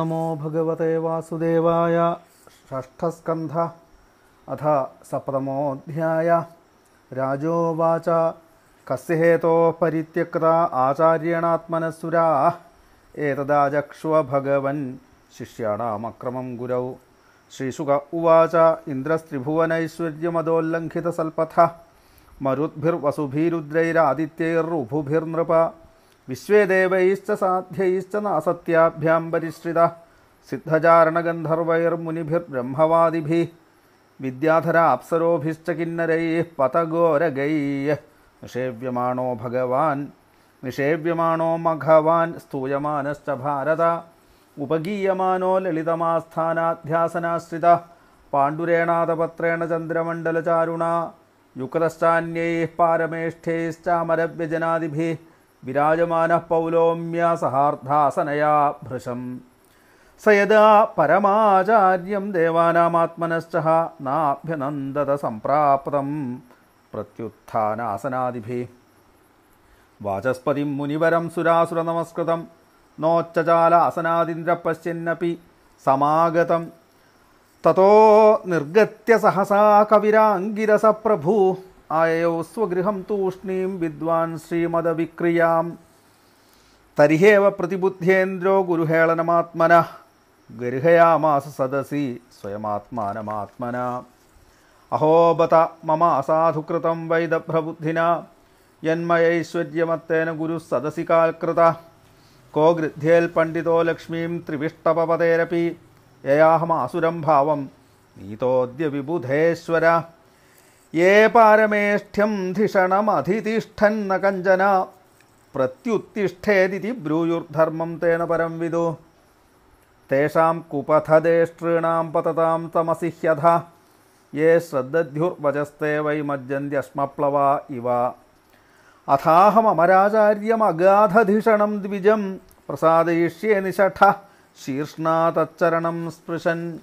നമോ ഭഗവത്തെ വാസുദേവായ ഷഷ്ഠസ്കന്ധ അഥ സപ്തമോऽധ്യായ രാജോവാച കസ്യ ഹേതോ പരിത്യക്ത ആചാര്യേണാത്മനസുരാ ഏതദാചക്ഷ്വ ഭഗവൻ ശിഷ്യാണാമക്രമം ഗുരൗ ശ്രീശുക ഉവാച ഇന്ദ്രസ്ത്രിഭുവനൈശ്വര്യമതോല്ലംഘിതസൽപഥ മരുദ്ഭിർവസുഭിരുദ്രൈരാദിത്യൈർവുഭുഭിർനൃപ വിശ്വേ ദേവൈശ്ച സാധ്യൈശ്ച നാസത്യാഭ്യാം പരിശ്രിത സിദ്ധചാരണഗന്ധർവൈർമുനിഭിർബ്രഹ്മവാദിഭിः വിദ്യാധരാപ്സരോഭിശ്ച കിന്നരൈः പതഘോരഗൈः നിഷേവ്യമാണോ ഭഗവാൻ? നിഷേവ്യമാണോ മഘവാൻ സ്തൂയമാനശ്ച ഭാരത. ഉപഗീയമാനോ ലളിതമാസ്ഥാനാധ്യാസനാശ്രിത. പാണ്ഡുരേണാദപത്രേണ ചന്ദ്രമണ്ഡലചാരുണ. യുക്തശ്ചാന്യൈः പാരമേഷ്ഠൈശ്ചാമരവ്യജനാദിഭിः. വിരാജമാന പൗലോമ്യ സഹാർദ്ധാസനയാ ഭൃശം. സയദാ പരമാചാര്യം ദേവാനാമാത്മനശ്ച നാഭ്യനന്ദത സംപ്രാപ്തം പ്രത്യുത്ഥാനാസനാദിഭി. വാചസ്പതിം മുനിവരം സുരാസുര നമസ്കൃതം നോച്ചചാല നോച്ചചാലാസനാദിന്ദ്ര പശ്യന്നപി സമാഗതം. തതോ നിർഗത്യ സഹസാ കവിരാംഗിരസ പ്രഭു ആയയോ സ്വഗൃഹം തൂഷ്ണീം വിദ്വാൻ ശ്രീമതവിക്രിയാം തരിഹേവ പ്രതിബുദ്ധ്യേന്ദ്രോ ഗുരുഹേളനമാത്മന. ഗർഹയാമാസ സദസി സ്വയമാത്മാനമാത്മന. അഹോബത മമ അസാധുകൃതം വൈദഭ്രബുദ്ധിന യന്മയൈശ്വര്യമത്തേന ഗുരു സദസി കാൽകൃത കോ ഗൃധ്യേൽ പണ്ഡിതോ ലക്ഷ്മീം ത്രിവിഷ്ടപവതേരപി യയാഹമാസുരം ഭാവം. നീതോദ്യ വിബുധേശ്വര യേ പാരമേഷ്ഠ്യം ധിഷണമധിതിഷ്ഠന്ന കഞ്ചന. പ്രത്യുത്തിഷ്ഠേദിതി ബ്രൂയുർധർമ്മം തേന പരം വിദു. തേഷാം കുപഥദേഷ്ടॄണാം പതതാം തമസി ഹ്യഥ യേ ശ്രദ്ധധ്യുർവചസ്തേ വൈ മജ്ജന്ത്യശ്മപ്ലവ ഇവ. അഥാഹമരാചാര്യമഗാധധിഷണം ദ്വിജം പ്രസാദയിഷ്യേ നിഷഠ ശീർഷ്ണാ തച്ചരണം സ്പൃശൻ.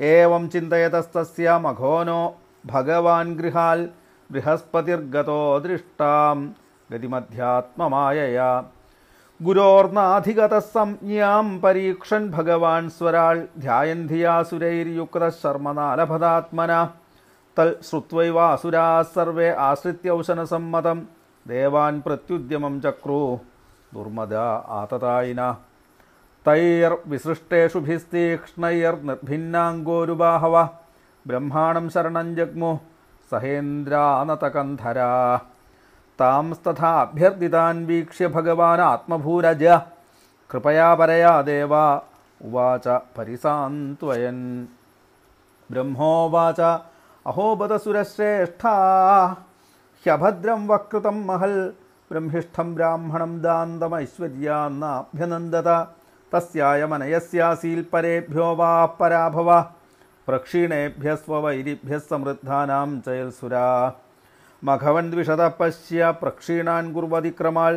ഏവം ചിന്തയതസ്തസ്യ മഘോനോ ഭഗവാൻ ഗൃഹാൽ ബൃഹസ്പതിർഗതോ ദൃഷ്ടാം ഗതിമധ്യാത്മമായയാ. ഗുരോർനാധിഗതസംജ്ഞാം പരീക്ഷൻ ഭഗവാൻ സ്വരാൾ ധ്യായൻ ധിയാസുരൈർയുക്ത ശർമ്മനാലഭതാത്മന തൽ ശ്രുത്വൈവാസുരാ സർവേ ആശ്രിത്യൗശനസമ്മതം ദേവാൻ പ്രത്യുദ്യമം ചക്രു. ദുർമദ ആതതായിന. തൈർവിസൃഷ്ടേഷു ഭിസ്തീക്ഷ്ണൈർനിർഭിന്നാംഗോരുബാഹവ ബ്രഹ്മാണം ശരണം ജഗ്മു സഹേന്ദ്രാനതകന്ധരാ. താംസ്തഥാ അഭ്യർത്ഥിതാൻ വീക്ഷ്യ ഭഗവാൻ ആത്മഭൂരജ. കൃപയാ പരയാ ദേവ ഉവാച പരിസാന്ത്വയൻ. ബ്രഹ്മോവാച അഹോബത സുരശ്രേഷ്ഠാ ഹ്യഭദ്രം വക്ൃതം മഹൽ ബ്രഹ്മിഷ്ഠം ബ്രാഹ്മണം ദാന്തമൈശ്വര്യാന്നാഭ്യനന്ദത. തസ്യായ മനയസ്യാസീൽ പരേഭ്യോ വാ പരാഭവ. പ്രക്ഷീണേഭ്യ സ്വവൈരിഭ്യ സമൃദ്ധാനാം ചയൽസുരാ മഘവൻ ദ്വിഷത പശ്യ പ്രക്ഷീണാൻ കുർവതിക്രമാൾ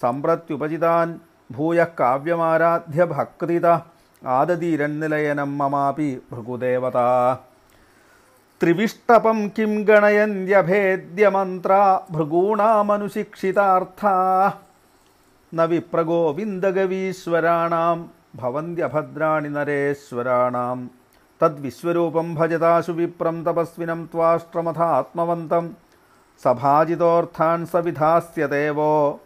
സമ്പ്രത്യുപചിതാൻ ഭൂയ കാവ്യമാരാധ്യ ഭക്തിത ആദതീരന്നിലയനം മമാപി ഭൃഗുദേവത. ത്രിവിഷ്ടപം കിം ഗണയന്യഭേദ്യമന്ത്ര ഭൃഗൂണാമനുശിക്ഷിതാർത്ഥ. ന വിപ്രഗോവിന്ദഗവീശ്വരാണാം ഭവന്ത്യഭദ്രാണി നരേശ്വരാണാം. तद्विश्वरूपं भजताशु विप्रं तपस्विनं त्वाष्ट्रमथात्मवन्तं। सभाजितोऽर्थान् स सभाजितोऽर्थान् सविधास्यदेवो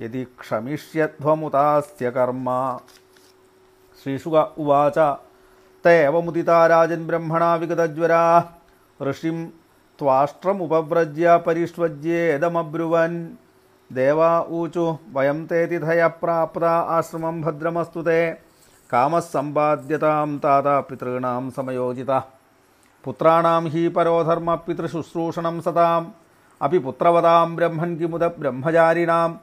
यदि क्षमिष्यध्वमुतास्य कर्म। श्रीशुक उवाच। ते एवमुदिता राजन्ब्रह्मणा विगतज्वरा। ऋषिं त्वाष्ट्रमुपव्रज्य परिष्वज्येदमब्रुवन्। देवा ऊचु वयं तेतिथयप्राप्ता आश्रमं भद्रमस्तु ते। कामः सम्पाद्यतां तातापितॄणां समयोजिता। पुत्राणां हि परो धर्मपितृशुश्रूषणं सताम् अपि पुत्रवतां ब्रह्मन् किमुद ब्रह्मचारिणाम्।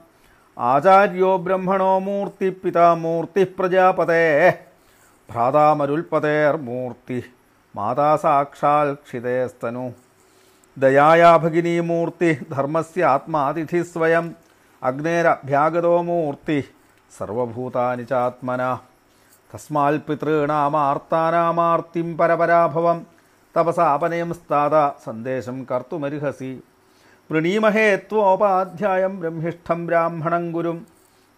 आचार्यो ब्रह्मणो मूर्तिपिता मूर्तिः प्रजापते। भ्रातामरुल्पतेर्मूर्तिः। माता साक्षाल्क्षितेस्तनु। दयाया भगिनी मूर्तिः। धर्मस्य आत्मातिथिः स्वयम्। अग्नेरभ्यागतो मूर्तिः। सर्वभूतानि चात्मना। തസ്മാൽ പിതൃണാമാർത്താനാമാർത്തിം പരപരാഭവം. തപസാപനയം സ്ഥാത സന്ദേശം കർത്തുമർഹസി വൃണീമഹേ ത്വോപാധ്യായം ബ്രഹ്മിഷ്ഠം ബ്രാഹ്മണം ഗുരും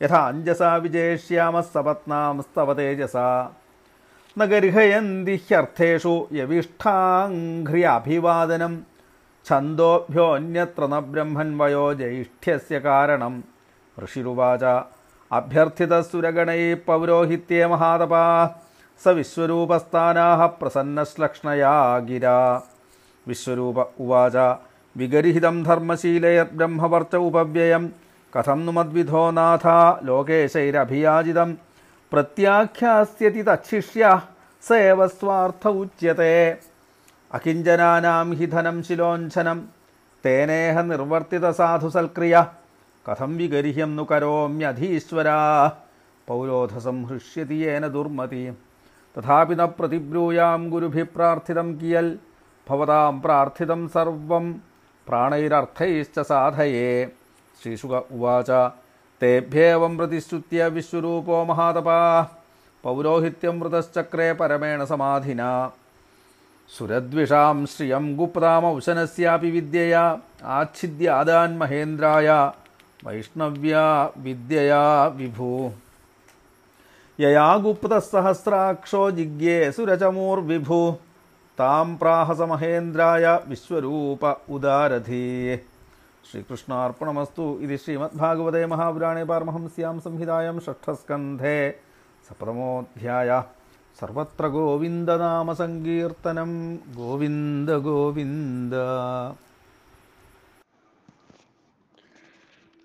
യഥാ അഞ്ജസാ വിജയിഷ്യാമ സപത്നാം സ്തവ തേജസ. ന ഹ്യർത്ഥേഷു യവിഷ്ഠാഘ്ര്യാഭിവാദനം ഛന്ദോഭ്യോന്യത്ര ന ബ്രഹ്മൻ വയോ ജൈഷ്ഠ്യസ്യ കാരണം. ഋഷിരുവാച അഭ്യർത്ഥിതസുരഗണൈ പൗരോഹിത്യേ മഹാതപാ സ വിശ്വരൂപസ്ഥാനാ പ്രസന്നശ്ലക്ഷ്ണയാ ഗിര വിശ്വരൂപ ഉവാച വിഗരിഹിതം ധർമ്മശീലയബ്രഹ്മവർച്ച ഉപവ്യയം കഥം नु മദ്വിധോ നാഥ ലോകേശൈരഭിയാജിതം പ്രത്യാഖ്യാസ്യതി തച്ഛിഷ്യ സ ഏവ സ്വാർത്ഥ ഉച്യത്തെ അകിഞ്ചനാനാം ഹി ധനം ശിലോഞ്ചനം തേനേഹ നിർവർത്തിത സാധുസൽക്രിയ കഥം വിഗരിഹ്യം നു കരോമ്യധീശ്വരാ പൗരോധസം ഹൃഷ്യതി യേന ദുർമതി. തഥാപി ന പ്രതിബ്രൂയാം ഗുരുഭി പ്രാർത്ഥിതം കിയൽ. ഭവതാം പ്രാർത്ഥിതം സർവം പ്രാണൈരർത്ഥൈശ്ച സാധയേ. ശ്രീശുക ഉവാച തേഭ്യേവം പ്രതിശ്രുത്യ വിശ്വരൂപോ മഹാതപാ. പൗരോഹിത്യം വൃതശ്ചക്രേ പരമേണ സമാധിന. സുരദ്വിഷാം ശ്രിയം ഗുപ്താമൗശനസ്യാപി വിദ്യയാ. ആച്ഛിദ്യാദാൻ മഹേന്ദ്രായ. वैष्णव्या विद्यया विभु यया गुप्तसहस्राक्षो जिज्ञे सुरचमूर्विभु താം പ്രാഹസമഹേന്ദ്രായ വിശ്വരൂപ ഉദാരധീ. ശ്രീകൃഷ്ണാർപ്പണമസ്തു ഇത് ശ്രീമദ്ഭാഗവതേ മഹാപുരാണേ പാർമഹംസ്യാം സംഹിതായം ഷഷ്ഠസ്കന്ധേ സപ്രമോധ്യായ. സർവത്ര ഗോവിന്ദനാമസങ്കീർത്തനം. ഗോവിന്ദ ഗോവിന്ദ.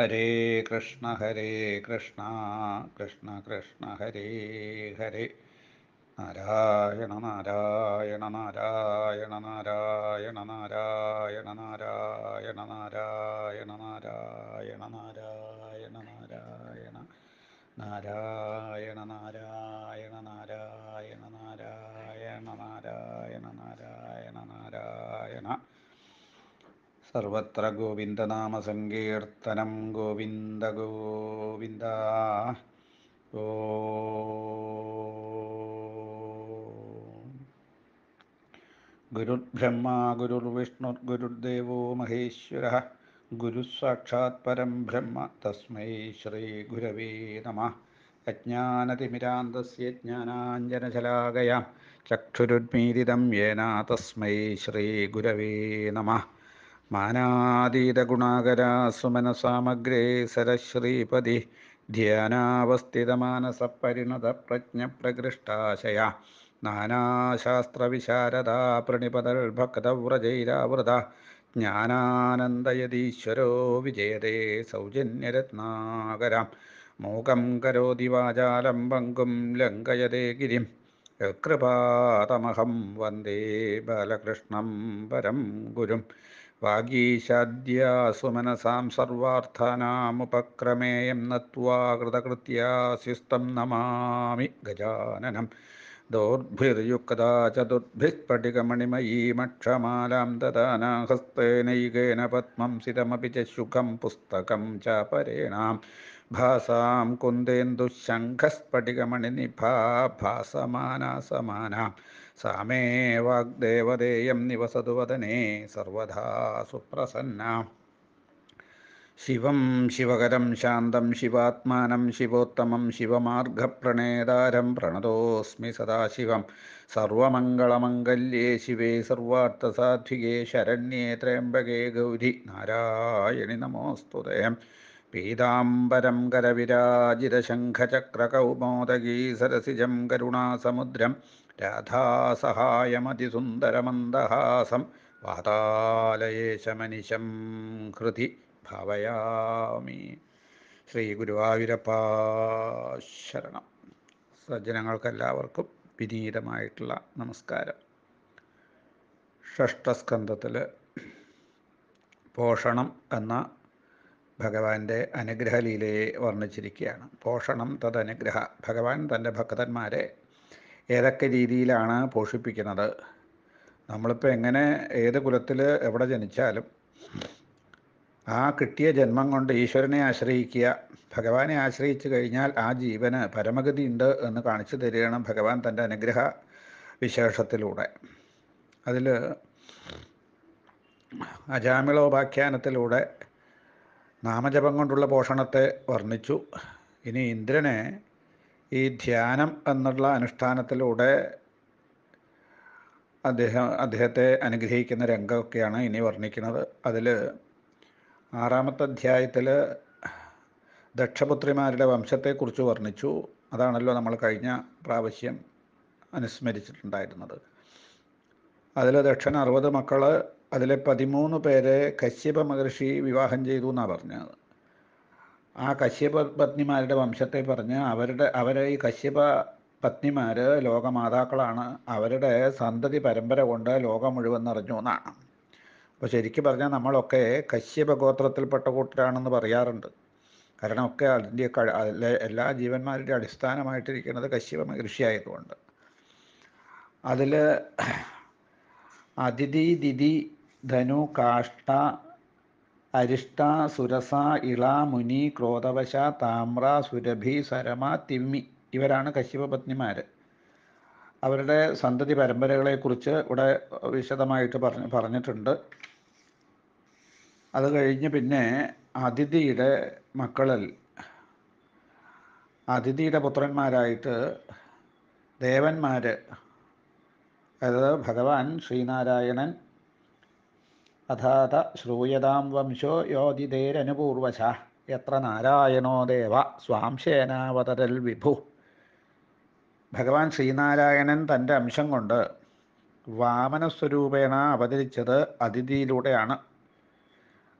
ഹരേ കൃഷ്ണ ഹരേ കൃഷ്ണ കൃഷ്ണ കൃഷ്ണ ഹരേ ഹരേ നാരായണ നാരായണ നാരായണ നാരായണ നാരായണ നാരായണ നാരായണ നാരായണ നാരായണ നാരായണ നാരായണ നാരായണ നാരായണ നാരായണ നാരായണ നാരായണ നാരായണ സർവത്ര ഗോവിന്ദനാമസങ്കീർത്തനം ഗോവിന്ദ ഗോവിന്ദ. ഓ. ഗുരുർബ്രഹ്മ ഗുരുർവിഷ്ണുർഗുരുർദേവോ മഹേശ്വര. ഗുരുസാക്ഷാത് പരം ബ്രഹ്മ തസ്മൈ ശ്രീ ഗുരവേ നമ. അജ്ഞാനതിമിരാന്തസ്യ ജ്ഞാനാഞ്ജനശലാകയാം ചക്ഷുരുന്മീലിതം യേന തസ്മൈ ശ്രീ ഗുരവേ നമ. മാനാതീതഗുണാകരാ സുമനസാമഗ്രേ സരശ്രീപതി ധ്യാനാവസ്ഥിതമാനസപരിണതപ്രജ്ഞപ്രകൃഷ്ടാശയ. നാനാശാസ്ത്രവിശാരദാ പ്രണിപതൽഭക്തവ്രജൈരാവൃത ജ്ഞാനാനന്ദയതീശ്വരോ വിജയതേ സൗജന്യരത്നാകരാം. മൂകം കരോതി വാചാലം പങ്കും ലങ്കയതേ ഗിരിം. കൃപാതമഹം വന്ദേ ബാലകൃഷ്ണം പരം ഗുരും. വാഗീശാദ്യാസുമനസാം സർവാർത്ഥാനാമുപക്രമേയം നത്വാ കൃതകൃത്യാസ്യുസ്തം നമാമി ഗജാനനം. ദോർഭിർയുക്താ ചതുർഭിസ്ഫടികമണിമയീമക്ഷമാലാം ദദാനാഹസ്തേനൈകേന പത്മം സിതമപി ച ശുഖം പുസ്തകം ചാപരേണാം ഭാസാം കുന്ദേന്ദുശംഖസ്ഫടികമണിനിഭാ ഭാസമാനാ സമാനാം സാമേ വാഗ്ദേവദേയം നിവസതു വദനേ സർവധാ സുപ്രസന്ന. ശിവം ശിവകരം ശാന്തം ശിവാത്മാനം ശിവോത്തമം ശിവമാർഗപ്രണേതാരം പ്രണതോസ്മി സദാശിവം. സർവമംഗളമംഗല്യേ ശിവേ സർവാർത്ഥസാധ്വികേ ശരണ്യേ ത്രയംബകേ ഗൗരി നാരായണി നമോസ്തുതയം പീതാംബരം കരവിരാജിതശംഖചക്രകൗമോദഗീ സരസിജം കരുണാസമുദ്രം രാധാസഹായമതിസുന്ദരമന്ദഹാസം വാതാലയേശമനിശം ഹൃതി ഭാവയാമി. ശ്രീ ഗുരുവായൂരപ്പ ശരണം. സജ്ജനങ്ങൾക്കെല്ലാവർക്കും വിനീതമായിട്ടുള്ള നമസ്കാരം. ഷഷ്ടസ്കന്ധത്തിൽ പോഷണം എന്ന ഭഗവാന്റെ അനുഗ്രഹലീലയെ വർണിച്ചിരിക്കുകയാണ്. പോഷണം തദനുഗ്രഹ ഭഗവാൻ തന്റെ ഭക്തന്മാരെ ഏതൊക്കെ രീതിയിലാണ് പോഷിപ്പിക്കുന്നത്? നമ്മളിപ്പോൾ എങ്ങനെ ഏത് കുലത്തിൽ എവിടെ ജനിച്ചാലും ആ കിട്ടിയ ജന്മം കൊണ്ട് ഈശ്വരനെ ആശ്രയിക്കുക ഭഗവാനെ ആശ്രയിച്ചു കഴിഞ്ഞാൽ ആ ജീവന് പരമഗതി ഉണ്ട് എന്ന് കാണിച്ചു തരികയാണ് ഭഗവാൻ തന്റെ അനുഗ്രഹ വിശേഷത്തിലൂടെ. അതിൽ അജാമിളോപാഖ്യാനത്തിലൂടെ നാമജപം കൊണ്ടുള്ള പോഷണത്തെ വർണിച്ചു. ഇനി ഇന്ദ്രനെ ഈ ധ്യാനം എന്നുള്ള അനുഷ്ഠാനത്തിലൂടെ അദ്ദേഹം അദ്ദേഹത്തെ അനുഗ്രഹിക്കുന്ന രംഗമൊക്കെയാണ് ഇനി വർണിക്കുന്നത്. അതിൽ ആറാമത്തെ അധ്യായത്തിൽ ദക്ഷപുത്രിമാരുടെ വംശത്തെക്കുറിച്ച് വർണിച്ചു. അതാണല്ലോ നമ്മൾ കഴിഞ്ഞ പ്രാവശ്യം അനുസ്മരിച്ചിട്ടുണ്ടായിരുന്നത്. അതിൽ ദക്ഷൻ അറുപത് മക്കൾ അതിലെ പതിമൂന്ന് പേരെ കശ്യപ മഹർഷി വിവാഹം ചെയ്തു എന്നാണ് പറഞ്ഞത്. ആ കശ്യപ പത്നിമാരുടെ വംശത്തെ പറഞ്ഞ് അവരുടെ അവരെ ഈ കശ്യപ പത്നിമാർ ലോകമാതാക്കളാണ്. അവരുടെ സന്തതി പരമ്പര കൊണ്ട് ലോകം മുഴുവൻ നിറഞ്ഞു എന്നാണ്. അപ്പോൾ ശരിക്കും പറഞ്ഞാൽ നമ്മളൊക്കെ കശ്യപ ഗോത്രത്തിൽപ്പെട്ട കൂട്ടരാണെന്ന് പറയാറുണ്ട്. കാരണം ഒക്കെ അതിന്റെ എല്ലാ ജീവന്മാരുടെ അടിസ്ഥാനമായിട്ടിരിക്കുന്നത് കശ്യപ മഹർഷി ആയതുകൊണ്ട്. അതിൽ അതിഥി ദിതി ധനു കാഷ്ട അരിഷ്ട സുരസ ഇള മുനി ക്രോധവശ താമ്ര സുരഭി സരമ തിമ്മി. ഇവരാണ് കശ്യപ പത്നിമാർ അവരുടെ സന്തതി പരമ്പരകളെക്കുറിച്ച് ഇവിടെ വിശദമായിട്ട് പറഞ്ഞ് പറഞ്ഞിട്ടുണ്ട്. അത് കഴിഞ്ഞ് പിന്നെ അതിഥിയുടെ മക്കളിൽ അതിഥിയുടെ പുത്രന്മാരായിട്ട് ദേവന്മാർ അതായത് ഭഗവാൻ ശ്രീനാരായണൻ അഥാത ശ്രൂയതാം വംശോ യോതിതേരനുപൂർവശ എത്ര നാരായണോ ദേവ സ്വാംശേനാവതരൽ വിഭു. ഭഗവാൻ ശ്രീനാരായണൻ തന്റെ അംശം കൊണ്ട് വാമനസ്വരൂപേണ അവതരിച്ചത് അതിഥിയിലൂടെയാണ്.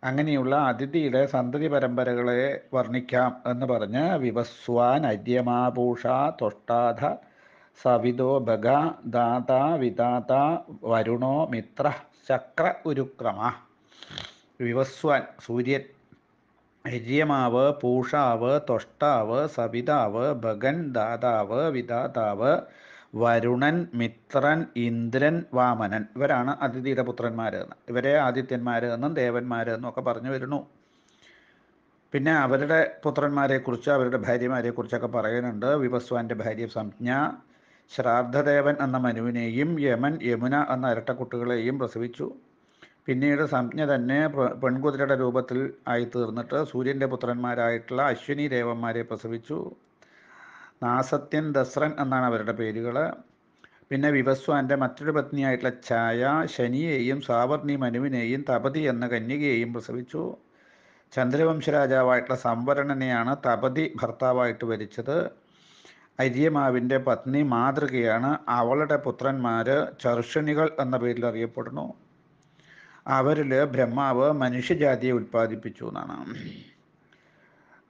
അങ്ങനെയുള്ള അതിഥിയുടെ സന്തതി പരമ്പരകളെ വർണിക്കാം എന്ന് പറഞ്ഞ് വിവസ്വാൻ അര്യമാഭൂഷ തൊഷ്ടാധ സവിതോ ഭഗ ദാത വിദാത വരുണോ മിത്ര ചക്ര ഉരുക്രമ വിവസ്വാൻ സൂര്യൻ. ഹര്യമാവ് പൂഷാവ് തൊഷ്ടാവ് സവിതാവ് ഭഗൻ ദാതാവ് വിധാതാവ് വരുണൻ മിത്രൻ ഇന്ദ്രൻ വാമനൻ. ഇവരാണ് അതിഥിയുടെ പുത്രന്മാർ എന്ന് ഇവരെ ദേവന്മാർ എന്നും ഒക്കെ പറഞ്ഞു വരുന്നു. പിന്നെ അവരുടെ പുത്രന്മാരെക്കുറിച്ച് അവരുടെ ഭാര്യമാരെക്കുറിച്ചൊക്കെ പറയുന്നുണ്ട്. വിവസ്വാന്റെ ഭാര്യ സംജ്ഞ ശ്രാദ്ധദേവൻ എന്ന മനുവിനെയും യമൻ യമുന എന്ന ഇരട്ടക്കുട്ടികളെയും പ്രസവിച്ചു. പിന്നീട് സംജ്ഞ തന്നെ പെൺകുതിരയുടെ രൂപത്തിൽ ആയി തീർന്നിട്ട് സൂര്യന്റെ പുത്രന്മാരായിട്ടുള്ള അശ്വിനി ദേവന്മാരെ പ്രസവിച്ചു. നാസത്യൻ ദസ്രൻ എന്നാണ് അവരുടെ പേരുകൾ പിന്നെ വിവസ്വാന്റെ മറ്റൊരു പത്നിയായിട്ടുള്ള ഛായ ശനിയെയും സാവർണി മനുവിനെയും തപതി എന്ന കന്യകയെയും പ്രസവിച്ചു. ചന്ദ്രവംശരാജാവായിട്ടുള്ള സംവരണനെയാണ് തപതി ഭർത്താവായിട്ട് വരിച്ചത്. അര്യമാവിന്റെ പത്നി മാതൃകയാണ് അവളുടെ പുത്രന്മാർ ചർഷണികൾ എന്ന പേരിൽ അറിയപ്പെടുന്നു. അവരിൽ ബ്രഹ്മാവ് മനുഷ്യജാതിയെ ഉൽപ്പാദിപ്പിച്ചു എന്നാണ്.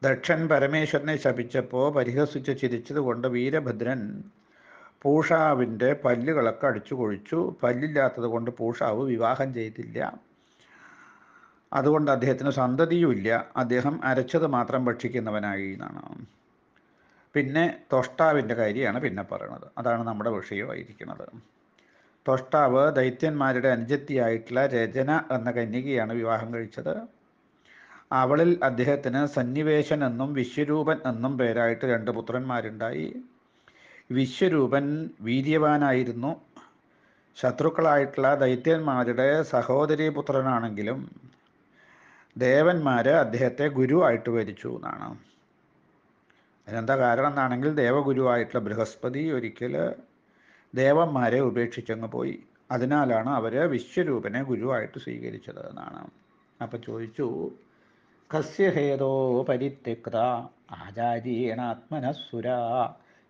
ദക്ഷൻ പരമേശ്വരനെ ശപിച്ചപ്പോൾ പരിഹസിച്ച് ചിരിച്ചതുകൊണ്ട് വീരഭദ്രൻ പൂഷാവിന്റെ പല്ലുകളൊക്കെ അടിച്ചു കൊഴിച്ചു. പല്ലില്ലാത്തത് കൊണ്ട് പൂഷാവ് വിവാഹം ചെയ്തില്ല. അതുകൊണ്ട് അദ്ദേഹത്തിന് സന്തതിയുമില്ല. അദ്ദേഹം അരച്ചത് മാത്രം ഭക്ഷിക്കുന്നവനായി എന്നാണ്. പിന്നെ തൊഷ്ടാവിന്റെ കാര്യമാണ് പിന്നെ പറയുന്നത് അതാണ് നമ്മുടെ വിഷയമായിരിക്കുന്നത്. തൊഷ്ടാവ് ദൈത്യന്മാരുടെ അനുജത്തിയായിട്ടുള്ള രചന എന്ന കന്യകയാണ് വിവാഹം കഴിച്ചത്. അവളിൽ അദ്ദേഹത്തിന് സന്നിവേശൻ എന്നും വിശ്വരൂപൻ എന്നും പേരായിട്ട് രണ്ട് പുത്രന്മാരുണ്ടായി. വിശ്വരൂപൻ വീര്യവാനായിരുന്നു. ശത്രുക്കളായിട്ടുള്ള ദൈത്യന്മാരുടെ സഹോദരി പുത്രനാണെങ്കിലും ദേവന്മാർ അദ്ദേഹത്തെ ഗുരു ആയിട്ട് വരിച്ചു എന്നാണ്. അതിനെന്താ കാരണം എന്നാണെങ്കിൽ ദേവഗുരുവായിട്ടുള്ള ബൃഹസ്പതി ഒരിക്കൽ ദേവന്മാരെ ഉപേക്ഷിച്ചങ്ങ് പോയി. അതിനാലാണ് അവർ വിശ്വരൂപനെ ഗുരുവായിട്ട് സ്വീകരിച്ചത് എന്നാണ്. അപ്പം ചോദിച്ചു കസ്യഹേതോ പരിത്യക്ത ആചാര്യേണാത്മനസുര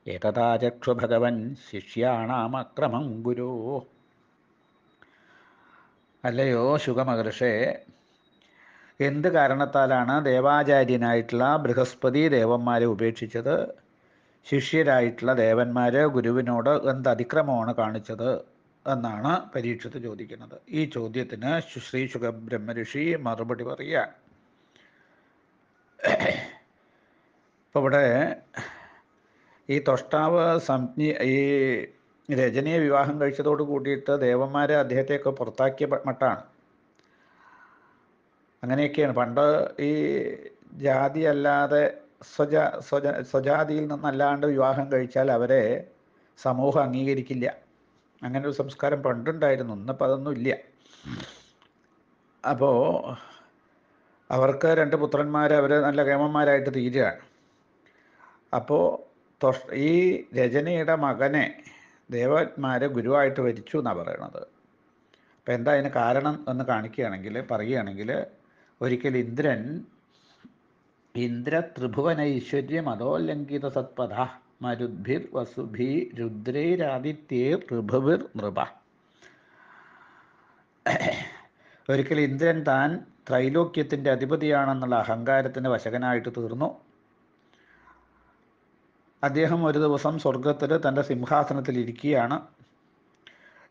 ഏതഥാചക്ഷു ഭഗവൻ ശിഷ്യാണാമക്രമം ഗുരു? അല്ലയോ ശുഖമഹർഷേ എന്ത് കാരണത്താലാണ് ദേവാചാര്യനായിട്ടുള്ള ബൃഹസ്പതി ദേവന്മാരെ ഉപേക്ഷിച്ചത്? ശിഷ്യരായിട്ടുള്ള ദേവന്മാർ ഗുരുവിനോട് എന്ത് അതിക്രമമാണ് കാണിച്ചത് എന്നാണ് പരീക്ഷത്ത് ചോദിക്കുന്നത്. ഈ ചോദ്യത്തിന് ശ്രീ ബ്രഹ്മഋഷി മറുപടി പറയുക ഇപ്പോൾ ഇവിടെ ഈ തൊഷ്ടാവ് സംജ്ഞ ഈ രജനിയെ വിവാഹം കഴിച്ചതോട് കൂടിയിട്ട് ദേവന്മാരെ അദ്ദേഹത്തെയൊക്കെ പുറത്താക്കിയ മട്ടാണ്. അങ്ങനെയൊക്കെയാണ്. പണ്ട് ഈ ജാതി അല്ലാതെ സ്വജ സ്വജ സ്വജാതിയിൽ നിന്നല്ലാണ്ട് വിവാഹം കഴിച്ചാൽ അവരെ സമൂഹം അംഗീകരിക്കില്ല. അങ്ങനെ ഒരു സംസ്കാരം പണ്ടുണ്ടായിരുന്നു. ഇന്നിപ്പോൾ അതൊന്നും ഇല്ല. അപ്പോൾ അവർക്ക് രണ്ട് പുത്രന്മാർ അവർ നല്ല കേമന്മാരായിട്ട് തീരുകയാണ്. അപ്പോൾ ഈ രജനിയുടെ മകനെ ദേവന്മാരെ ഗുരുവായിട്ട് വരിച്ചു എന്നാണ് പറയണത്. അപ്പോൾ എന്താ അതിന് കാരണം എന്ന് കാണിക്കുകയാണെങ്കിൽ പറയുകയാണെങ്കിൽ ഒരിക്കൽ ഇന്ദ്രൻ ഇന്ദ്ര ത്രിഭുവന ഐശ്വര്യം അതോല്ലംഘിത സത്പഥ മരുദ്ഭിർ വസുഭി രുദ്രൈരാദിത്യേ ഋഭുവിർ നൃപ. ഒരിക്കൽ ഇന്ദ്രൻ താൻ ത്രൈലോക്യത്തിന്റെ അധിപതിയാണെന്നുള്ള അഹങ്കാരത്തിന് വശകനായിട്ട് തീർന്നു. അദ്ദേഹം ഒരു ദിവസം സ്വർഗത്തിൽ തന്റെ സിംഹാസനത്തിൽ ഇരിക്കുകയാണ്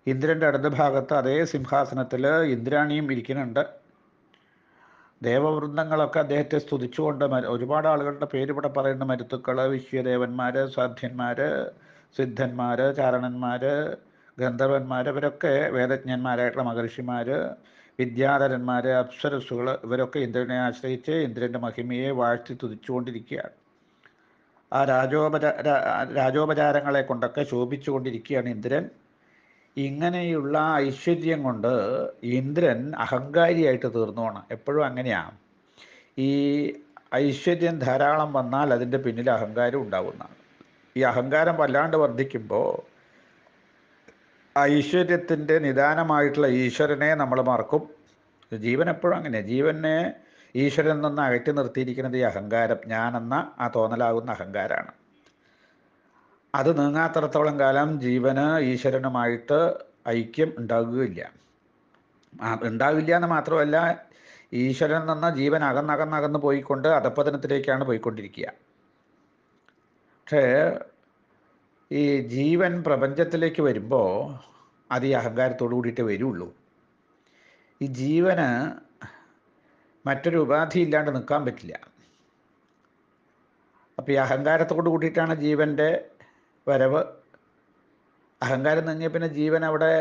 ഇന്ദ്രന്റെ അടുത്ത ഭാഗത്ത് അതേ സിംഹാസനത്തിൽ ഇന്ദ്രാണിയും ഇരിക്കുന്നുണ്ട്. ദേവവൃന്ദങ്ങളൊക്കെ അദ്ദേഹത്തെ സ്തുതിച്ചുകൊണ്ട് ഒരുപാട് ആളുകളുടെ പേര് ഇവിടെ പറയുന്ന മരുത്തുക്കൾ വിശ്വദേവന്മാർ സാധ്യന്മാർ സിദ്ധന്മാർ ചാരണന്മാർ ഗന്ധർവന്മാർ ഇവരൊക്കെ വേദജ്ഞന്മാരായിട്ടുള്ള മഹർഷിമാർ വിദ്യാധരന്മാർ അപ്സരസുകൾ ഇവരൊക്കെ ഇന്ദ്രനെ ആശ്രയിച്ച് ഇന്ദ്രന്റെ മഹിമയെ വാഴ്ത്തി തുതിച്ചുകൊണ്ടിരിക്കുകയാണ് ആ രാജോപചാര രാജോപചാരങ്ങളെ കൊണ്ടൊക്കെ ശോഭിച്ചുകൊണ്ടിരിക്കുകയാണ് ഇന്ദ്രൻ. ഇങ്ങനെയുള്ള ഐശ്വര്യം കൊണ്ട് ഇന്ദ്രൻ അഹങ്കാരിയായിട്ട് തീർന്നുവാണ്. എപ്പോഴും അങ്ങനെയാണ് ഈ ഐശ്വര്യം ധാരാളം വന്നാൽ അതിന്റെ പിന്നിൽ അഹങ്കാരം ഉണ്ടാവുന്നതാണ്. ഈ അഹങ്കാരം വല്ലാണ്ട് വർദ്ധിക്കുമ്പോൾ ഐശ്വര്യത്തിന്റെ നിദാനമായിട്ടുള്ള ഈശ്വരനെ നമ്മൾ മറക്കും. ജീവൻ എപ്പോഴും അങ്ങനെ ജീവനെ ഈശ്വരൻ നിന്ന് അകറ്റി നിർത്തിയിരിക്കുന്നത് ഈ അഹങ്കാരം ഞാനെന്ന ആ തോന്നലാകുന്ന അഹങ്കാരമാണ് അത് നീങ്ങാത്തടത്തോളം കാലം ജീവന് ഈശ്വരനുമായിട്ട് ഐക്യം ഉണ്ടാകുകയില്ല. ഉണ്ടാവില്ല എന്ന് മാത്രമല്ല ഈശ്വരൻ നിന്ന് ജീവൻ അകന്നകന്നകന്ന് പോയിക്കൊണ്ട് അധപ്പതനത്തിലേക്കാണ് പോയിക്കൊണ്ടിരിക്കുക. പക്ഷേ ഈ ജീവൻ പ്രപഞ്ചത്തിലേക്ക് വരുമ്പോൾ അത് ഈ അഹങ്കാരത്തോടു കൂടിയിട്ടേ വരുള്ളൂ. ഈ ജീവന് മറ്റൊരു ഉപാധി ഇല്ലാണ്ട് നിൽക്കാൻ പറ്റില്ല. അപ്പോൾ ഈ അഹങ്കാരത്തോട് കൂടിയിട്ടാണ് ജീവന്റെ വരവ്. അഹങ്കാരം നീങ്ങിയ പിന്നെ ജീവൻ അവിടെ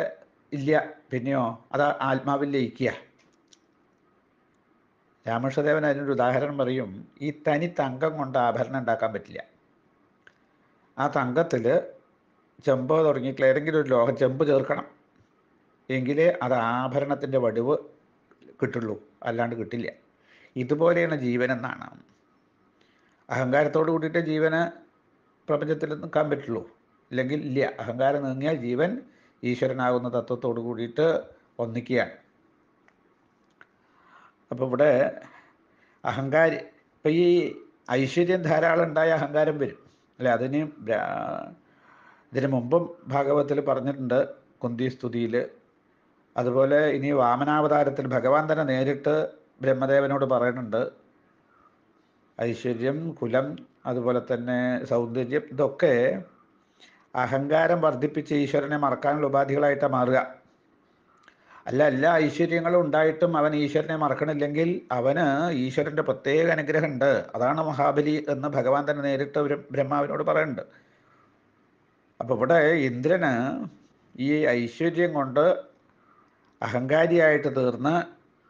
ഇല്ല. പിന്നെയോ അത് ആത്മാവിൽ ലയിക്കുക. രാമകൃഷ്ണദേവൻ അതിനൊരു ഉദാഹരണം പറയും ഈ തനി തങ്കം കൊണ്ട് ആഭരണം ഉണ്ടാക്കാൻ പറ്റില്ല. ആ തങ്കത്തിൽ ചെമ്പ് തുടങ്ങിയിട്ടുള്ള ഏതെങ്കിലും ഒരു ലോഹ ചെമ്പ് ചേർക്കണം. എങ്കിലേ അത് ആഭരണത്തിന്റെ വടിവ് കിട്ടുള്ളൂ അല്ലാണ്ട് കിട്ടില്ല. ഇതുപോലെയാണ് ജീവനെന്നാണ്. അഹങ്കാരത്തോട് കൂടിയിട്ട് ജീവന് പ്രപഞ്ചത്തിൽ നിൽക്കാൻ പറ്റുള്ളൂ. ഇല്ലെങ്കിൽ ഇല്ല. അഹങ്കാരം നീങ്ങിയാൽ ജീവൻ ഈശ്വരനാകുന്ന തത്വത്തോട് കൂടിയിട്ട് ഒന്നിക്കുകയാണ്. അപ്പോൾ ഇവിടെ അഹങ്കാരി ഇപ്പം ഈ ഐശ്വര്യം ധാരാളം ഉണ്ടായ അഹങ്കാരം വരും. അല്ലെ? അതിന് ഇതിന് മുമ്പും ഭാഗവത്തിൽ പറഞ്ഞിട്ടുണ്ട് കുന്തി സ്തുതിയിൽ അതുപോലെ ഇനി വാമനാവതാരത്തിൽ ഭഗവാൻ തന്നെ നേരിട്ട് ബ്രഹ്മദേവനോട് പറയുന്നുണ്ട്. ഐശ്വര്യം കുലം അതുപോലെ തന്നെ സൗന്ദര്യം ഇതൊക്കെ അഹങ്കാരം വർദ്ധിപ്പിച്ച് ഈശ്വരനെ മറക്കാനുള്ള ഉപാധികളായിട്ടാണ് മാറുക. അല്ല എല്ലാ ഐശ്വര്യങ്ങളും ഉണ്ടായിട്ടും അവൻ ഈശ്വരനെ മറക്കണില്ലെങ്കിൽ അവന് ഈശ്വരന്റെ പ്രത്യേക അനുഗ്രഹമുണ്ട്. അതാണ് മഹാബലി എന്ന് ഭഗവാൻ തന്നെ നേരിട്ട് ബ്രഹ്മാവിനോട് പറയുന്നുണ്ട്. അപ്പോൾ ഇവിടെ ഇന്ദ്രന് ഈ ഐശ്വര്യം കൊണ്ട് അഹങ്കാരിയായിട്ട് തീർന്ന്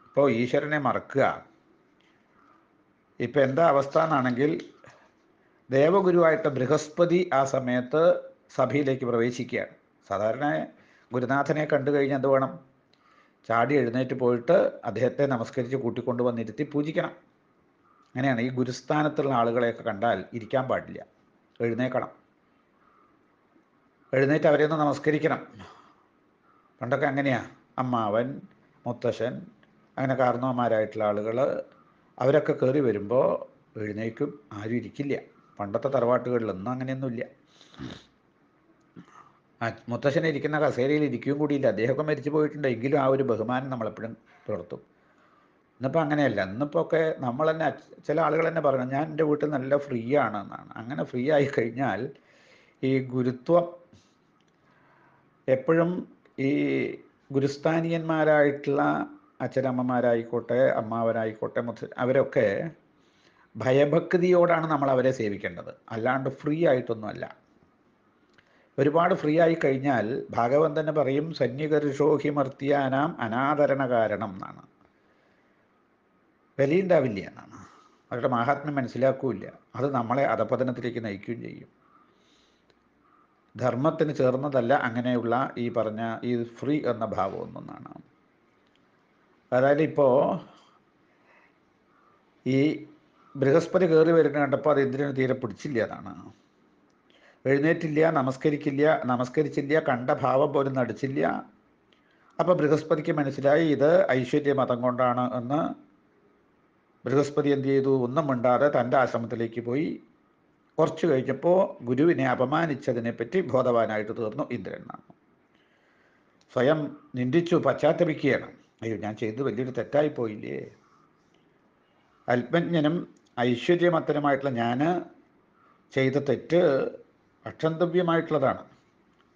ഇപ്പോൾ ഈശ്വരനെ മറക്കുക. ഇപ്പം എന്താ അവസ്ഥ എന്നാണെങ്കിൽ ദേവഗുരുവായിട്ട് ബൃഹസ്പതി ആ സമയത്ത് സഭയിലേക്ക് പ്രവേശിക്കുകയാണ്. സാധാരണ ഗുരുനാഥനെ കണ്ടു കഴിഞ്ഞാൽ എന്ത് വേണം? ചാടി എഴുന്നേറ്റ് പോയിട്ട് അദ്ദേഹത്തെ നമസ്കരിച്ച് കൂട്ടിക്കൊണ്ട് വന്നിരുത്തി പൂജിക്കണം. അങ്ങനെയാണ് ഈ ഗുരുസ്ഥാനത്തുള്ള ആളുകളെയൊക്കെ കണ്ടാൽ ഇരിക്കാൻ പാടില്ല. എഴുന്നേക്കണം. എഴുന്നേറ്റ് അവരെ ഒന്ന് നമസ്കരിക്കണം. പണ്ടൊക്കെ അങ്ങനെയാണ് അമ്മാവൻ മുത്തശ്ശൻ അങ്ങനെ കാരണവന്മാരായിട്ടുള്ള ആളുകൾ അവരൊക്കെ കയറി വരുമ്പോൾ എഴുന്നേക്കും ആരും ഇരിക്കില്ല. പണ്ടത്തെ തറവാട്ടുകളിലൊന്നും അങ്ങനെയൊന്നുമില്ല. മുത്തശ്ശനെ ഇരിക്കുന്ന കസേരയിൽ ഇരിക്കുകയും കൂടിയില്ല. അദ്ദേഹമൊക്കെ മരിച്ചു പോയിട്ടുണ്ട്. എങ്കിലും ആ ഒരു ബഹുമാനം നമ്മളെപ്പോഴും പുലർത്തും. ഇന്നിപ്പോൾ അങ്ങനെയല്ല. ഇന്നിപ്പോൾ ഒക്കെ നമ്മൾ തന്നെ ചില ആളുകൾ തന്നെ പറഞ്ഞു ഞാൻ എന്റെ വീട്ടിൽ നല്ല ഫ്രീ ആണ് എന്നാണ് അങ്ങനെ ഫ്രീ ആയി കഴിഞ്ഞാൽ ഈ ഗുരുത്വം എപ്പോഴും ഈ ഗുരുസ്ഥാനീയന്മാരായിട്ടുള്ള അച്ഛനമ്മമാരായിക്കോട്ടെ അമ്മാവരായിക്കോട്ടെ മുത്ത അവരൊക്കെ ഭയഭക്തിയോടാണ് നമ്മൾ അവരെ സേവിക്കേണ്ടത്. അല്ലാണ്ട് ഫ്രീ ആയിട്ടൊന്നുമല്ല. ഒരുപാട് ഫ്രീ ആയി കഴിഞ്ഞാൽ ഭാഗവൻ തന്നെ പറയും സന്യകരുഷോഹിമർത്തിയാനാം അനാദരണ കാരണം എന്നാണ്. വിലയുണ്ടാവില്ല എന്നാണ്. അവരുടെ മഹാത്മ്യം മനസ്സിലാക്കൂല അത് നമ്മളെ അധപതനത്തിലേക്ക് നയിക്കുകയും ചെയ്യും. ധർമ്മത്തിന് ചേർന്നതല്ല അങ്ങനെയുള്ള ഈ പറഞ്ഞ ഈ ഫ്രീ എന്ന ഭാവം ഒന്നാണ് അതായത് ഇപ്പോൾ ഈ ബൃഹസ്പതി കയറി വരുന്ന കണ്ടപ്പോൾ അത് ഇന്ദ്രന് തീരെ പിടിച്ചില്ല എന്നാണ്. എഴുന്നേറ്റില്ല നമസ്കരിക്കില്ല നമസ്കരിച്ചില്ല കണ്ട ഭാവം പോലും നടിച്ചില്ല. അപ്പോൾ ബൃഹസ്പതിക്ക് മനസ്സിലായി ഇത് ഐശ്വര്യ മതം കൊണ്ടാണ് എന്ന്. ബൃഹസ്പതി എന്ത് ചെയ്തു? ഒന്നും മിണ്ടാതെ തന്റെ ആശ്രമത്തിലേക്ക് പോയി. കുറച്ച് കഴിഞ്ഞപ്പോൾ ഗുരുവിനെ അപമാനിച്ചതിനെ പറ്റി ബോധവാനായിട്ട് തീർന്നു ഇന്ദ്രൻ സ്വയം നിന്ദിച്ചു പശ്ചാത്തപിക്കുകയാണ്. അയ്യോ ഞാൻ ചെയ്തത് വലിയൊരു തെറ്റായി പോയില്ലേ അല്പജ്ഞനും ഐശ്വര്യമത്തനുമായിട്ടുള്ള ഞാൻ ചെയ്ത തെറ്റ് അക്ഷന്തവ്യമായിട്ടുള്ളതാണ്.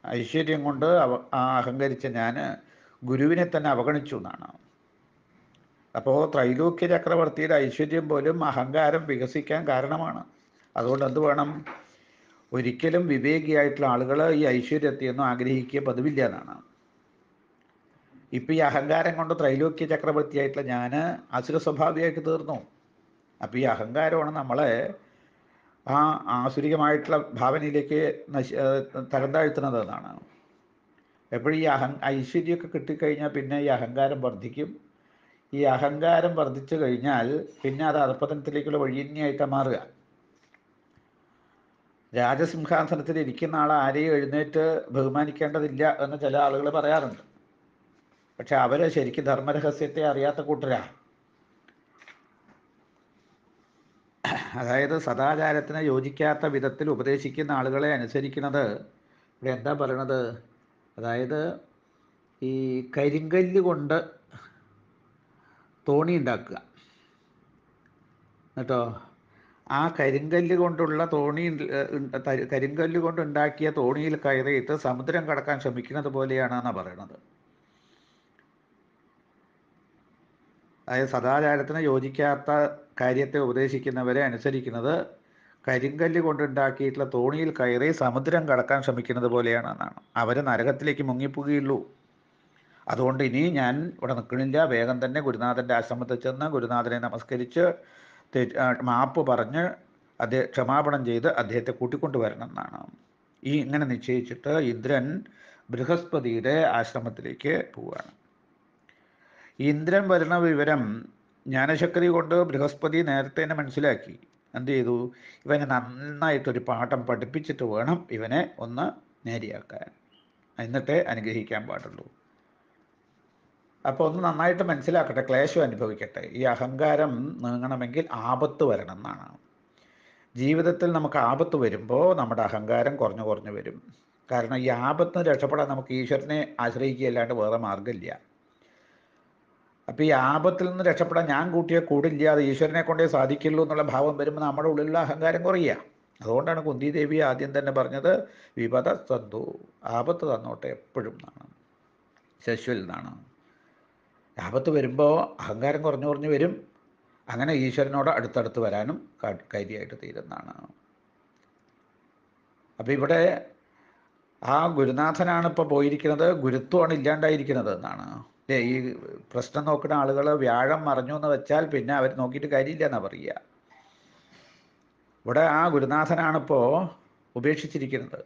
ഐശ്വര്യം കൊണ്ട് അവ ആ അഹങ്കരിച്ച ഞാൻ ഗുരുവിനെ തന്നെ അവഗണിച്ചു എന്നാണ്. അപ്പോൾ ത്രൈലോക്യ ചക്രവർത്തിയുടെ ഐശ്വര്യം പോലും അഹങ്കാരം വികസിക്കാൻ കാരണമാണ്. അതുകൊണ്ട് എന്ത് വേണം? ഒരിക്കലും വിവേകിയായിട്ടുള്ള ആളുകൾ ഈ ഐശ്വര്യത്തെയൊന്നും ആഗ്രഹിക്കുക പതിവില്ല എന്നാണ്. ഇപ്പം ഈ അഹങ്കാരം കൊണ്ട് ത്രൈലോക്യ ചക്രവർത്തിയായിട്ടുള്ള ഞാൻ അസുര സ്വഭാവിയായിട്ട് തീർന്നു. അപ്പം ഈ അഹങ്കാരമാണ് നമ്മളെ ആ ആസുരികമായിട്ടുള്ള ഭാവനയിലേക്ക് നശി തരം താഴ്ത്തുന്നത് എന്നാണ് എപ്പോഴും ഈ അഹം ഐശ്വര്യമൊക്കെ കിട്ടിക്കഴിഞ്ഞാൽ പിന്നെ ഈ അഹങ്കാരം വർദ്ധിക്കും. ഈ അഹങ്കാരം വർദ്ധിച്ചു കഴിഞ്ഞാൽ പിന്നെ അത് അധപ്പതനത്തിലേക്കുള്ള വഴി തന്നെയായിട്ടാണ് മാറുക. രാജസിംഹാസനത്തിൽ ഇരിക്കുന്ന ആൾ ആരെയും എഴുന്നേറ്റ് ബഹുമാനിക്കേണ്ടതില്ല എന്ന് ചില ആളുകൾ പറയാറുണ്ട്. പക്ഷെ അവർ ശരിക്കും ധർമ്മരഹസ്യത്തെ അറിയാത്ത കൂട്ടരാ. അതായത് സദാചാരത്തിന് യോജിക്കാത്ത വിധത്തിൽ ഉപദേശിക്കുന്ന ആളുകളെ അനുസരിക്കുന്നത് ഇവിടെ എന്താ പറയണത്? അതായത് ഈ കരിങ്കല്ല് കൊണ്ട് തോണി ഉണ്ടാക്കുക. കേട്ടോ? ആ കരിങ്കല്ല് കൊണ്ടുള്ള തോണി കരിങ്കല്ല് കൊണ്ട് ഉണ്ടാക്കിയ തോണിയിൽ കയറിയിട്ട് സമുദ്രം കടക്കാൻ ശ്രമിക്കുന്നത് പോലെയാണെന്നാണ് പറയണത്. അതായത് സദാചാരത്തിന് യോജിക്കാത്ത കാര്യത്തെ ഉപദേശിക്കുന്നവരെ അനുസരിക്കുന്നത് കരിങ്കല്ല് കൊണ്ടുണ്ടാക്കിയിട്ടുള്ള തോണിയിൽ കയറി സമുദ്രം കടക്കാൻ ശ്രമിക്കുന്നത് പോലെയാണെന്നാണ് അവർ നരകത്തിലേക്ക് മുങ്ങിപ്പോകുകയുള്ളൂ അതുകൊണ്ട് ഇനി ഞാൻ ഇവിടെ നിൽക്കണില്ല വേഗം തന്നെ ഗുരുനാഥന്റെ ആശ്രമത്തിൽ ചെന്ന് ഗുരുനാഥനെ നമസ്കരിച്ച് മാപ്പ് പറഞ്ഞ് അദ്ദേഹം ക്ഷമാപണം ചെയ്ത് അദ്ദേഹത്തെ കൂട്ടിക്കൊണ്ടുവരണം എന്നാണ്. ഈ ഇങ്ങനെ നിശ്ചയിച്ചിട്ട് ഇന്ദ്രൻ ബൃഹസ്പതിയുടെ ആശ്രമത്തിലേക്ക് പോവുകയാണ്. ഇന്ദ്രൻ വരുന്ന വിവരം ജ്ഞാനശക്തി കൊണ്ട് ബൃഹസ്പതി നേരത്തെ തന്നെ മനസ്സിലാക്കി. എന്ത് ചെയ്തു? ഇവനെ നന്നായിട്ടൊരു പാഠം പഠിപ്പിച്ചിട്ട് വേണം ഇവനെ ഒന്ന് നേരിയാക്കാൻ. എന്നിട്ടേ അനുഗ്രഹിക്കാൻ പാടുള്ളൂ. അപ്പോൾ ഒന്ന് നന്നായിട്ട് മനസ്സിലാക്കട്ടെ ക്ലേശം അനുഭവിക്കട്ടെ. ഈ അഹങ്കാരം നീങ്ങണമെങ്കിൽ ആപത്ത് വരണം എന്നാണ് ജീവിതത്തിൽ നമുക്ക് ആപത്ത് വരുമ്പോൾ നമ്മുടെ അഹങ്കാരം കുറഞ്ഞു കുറഞ്ഞു വരും. കാരണം ഈ ആപത്തിന് രക്ഷപ്പെടാൻ നമുക്ക് ഈശ്വരനെ ആശ്രയിക്കുകയല്ലാണ്ട് വേറെ മാർഗമില്ല അപ്പോൾ ഈ ആപത്തിൽ നിന്ന് രക്ഷപ്പെടാൻ ഞാൻ കൂട്ടിയ കൂടില്ല അത് ഈശ്വരനെ കൊണ്ടേ സാധിക്കുള്ളൂ എന്നുള്ള ഭാവം വരുമ്പോൾ നമ്മുടെ ഉള്ളിലുള്ള അഹങ്കാരം കുറയുക. അതുകൊണ്ടാണ് കുന്തി ദേവി ആദ്യം തന്നെ പറഞ്ഞത് വിപത തന്തു ആപത്ത് തന്നോട്ടെ എപ്പോഴും എന്നാണ്. ശശുവിൽ നിന്നാണ് ആപത്ത് വരുമ്പോൾ അഹങ്കാരം കുറഞ്ഞു കുറഞ്ഞു വരും. അങ്ങനെ ഈശ്വരനോട് അടുത്തടുത്ത് വരാനും കാര്യമായിട്ട് തീരുന്നതാണ്. അപ്പോൾ ഇവിടെ ആ ഗുരുനാഥനാണ് ഇപ്പോൾ പോയിരിക്കുന്നത് ഗുരുത്വമാണ് ഇല്ലാണ്ടായിരിക്കുന്നത് എന്നാണ്. ഈ പ്രശ്നം നോക്കുന്ന ആളുകൾ വ്യാഴം മറിഞ്ഞു എന്ന് വെച്ചാൽ പിന്നെ അവർ നോക്കിയിട്ട് കാര്യമില്ല എന്നാ പറയുക. ഇവിടെ ആ ഗുരുനാഥനാണിപ്പോൾ ഉപേക്ഷിച്ചിരിക്കുന്നത്.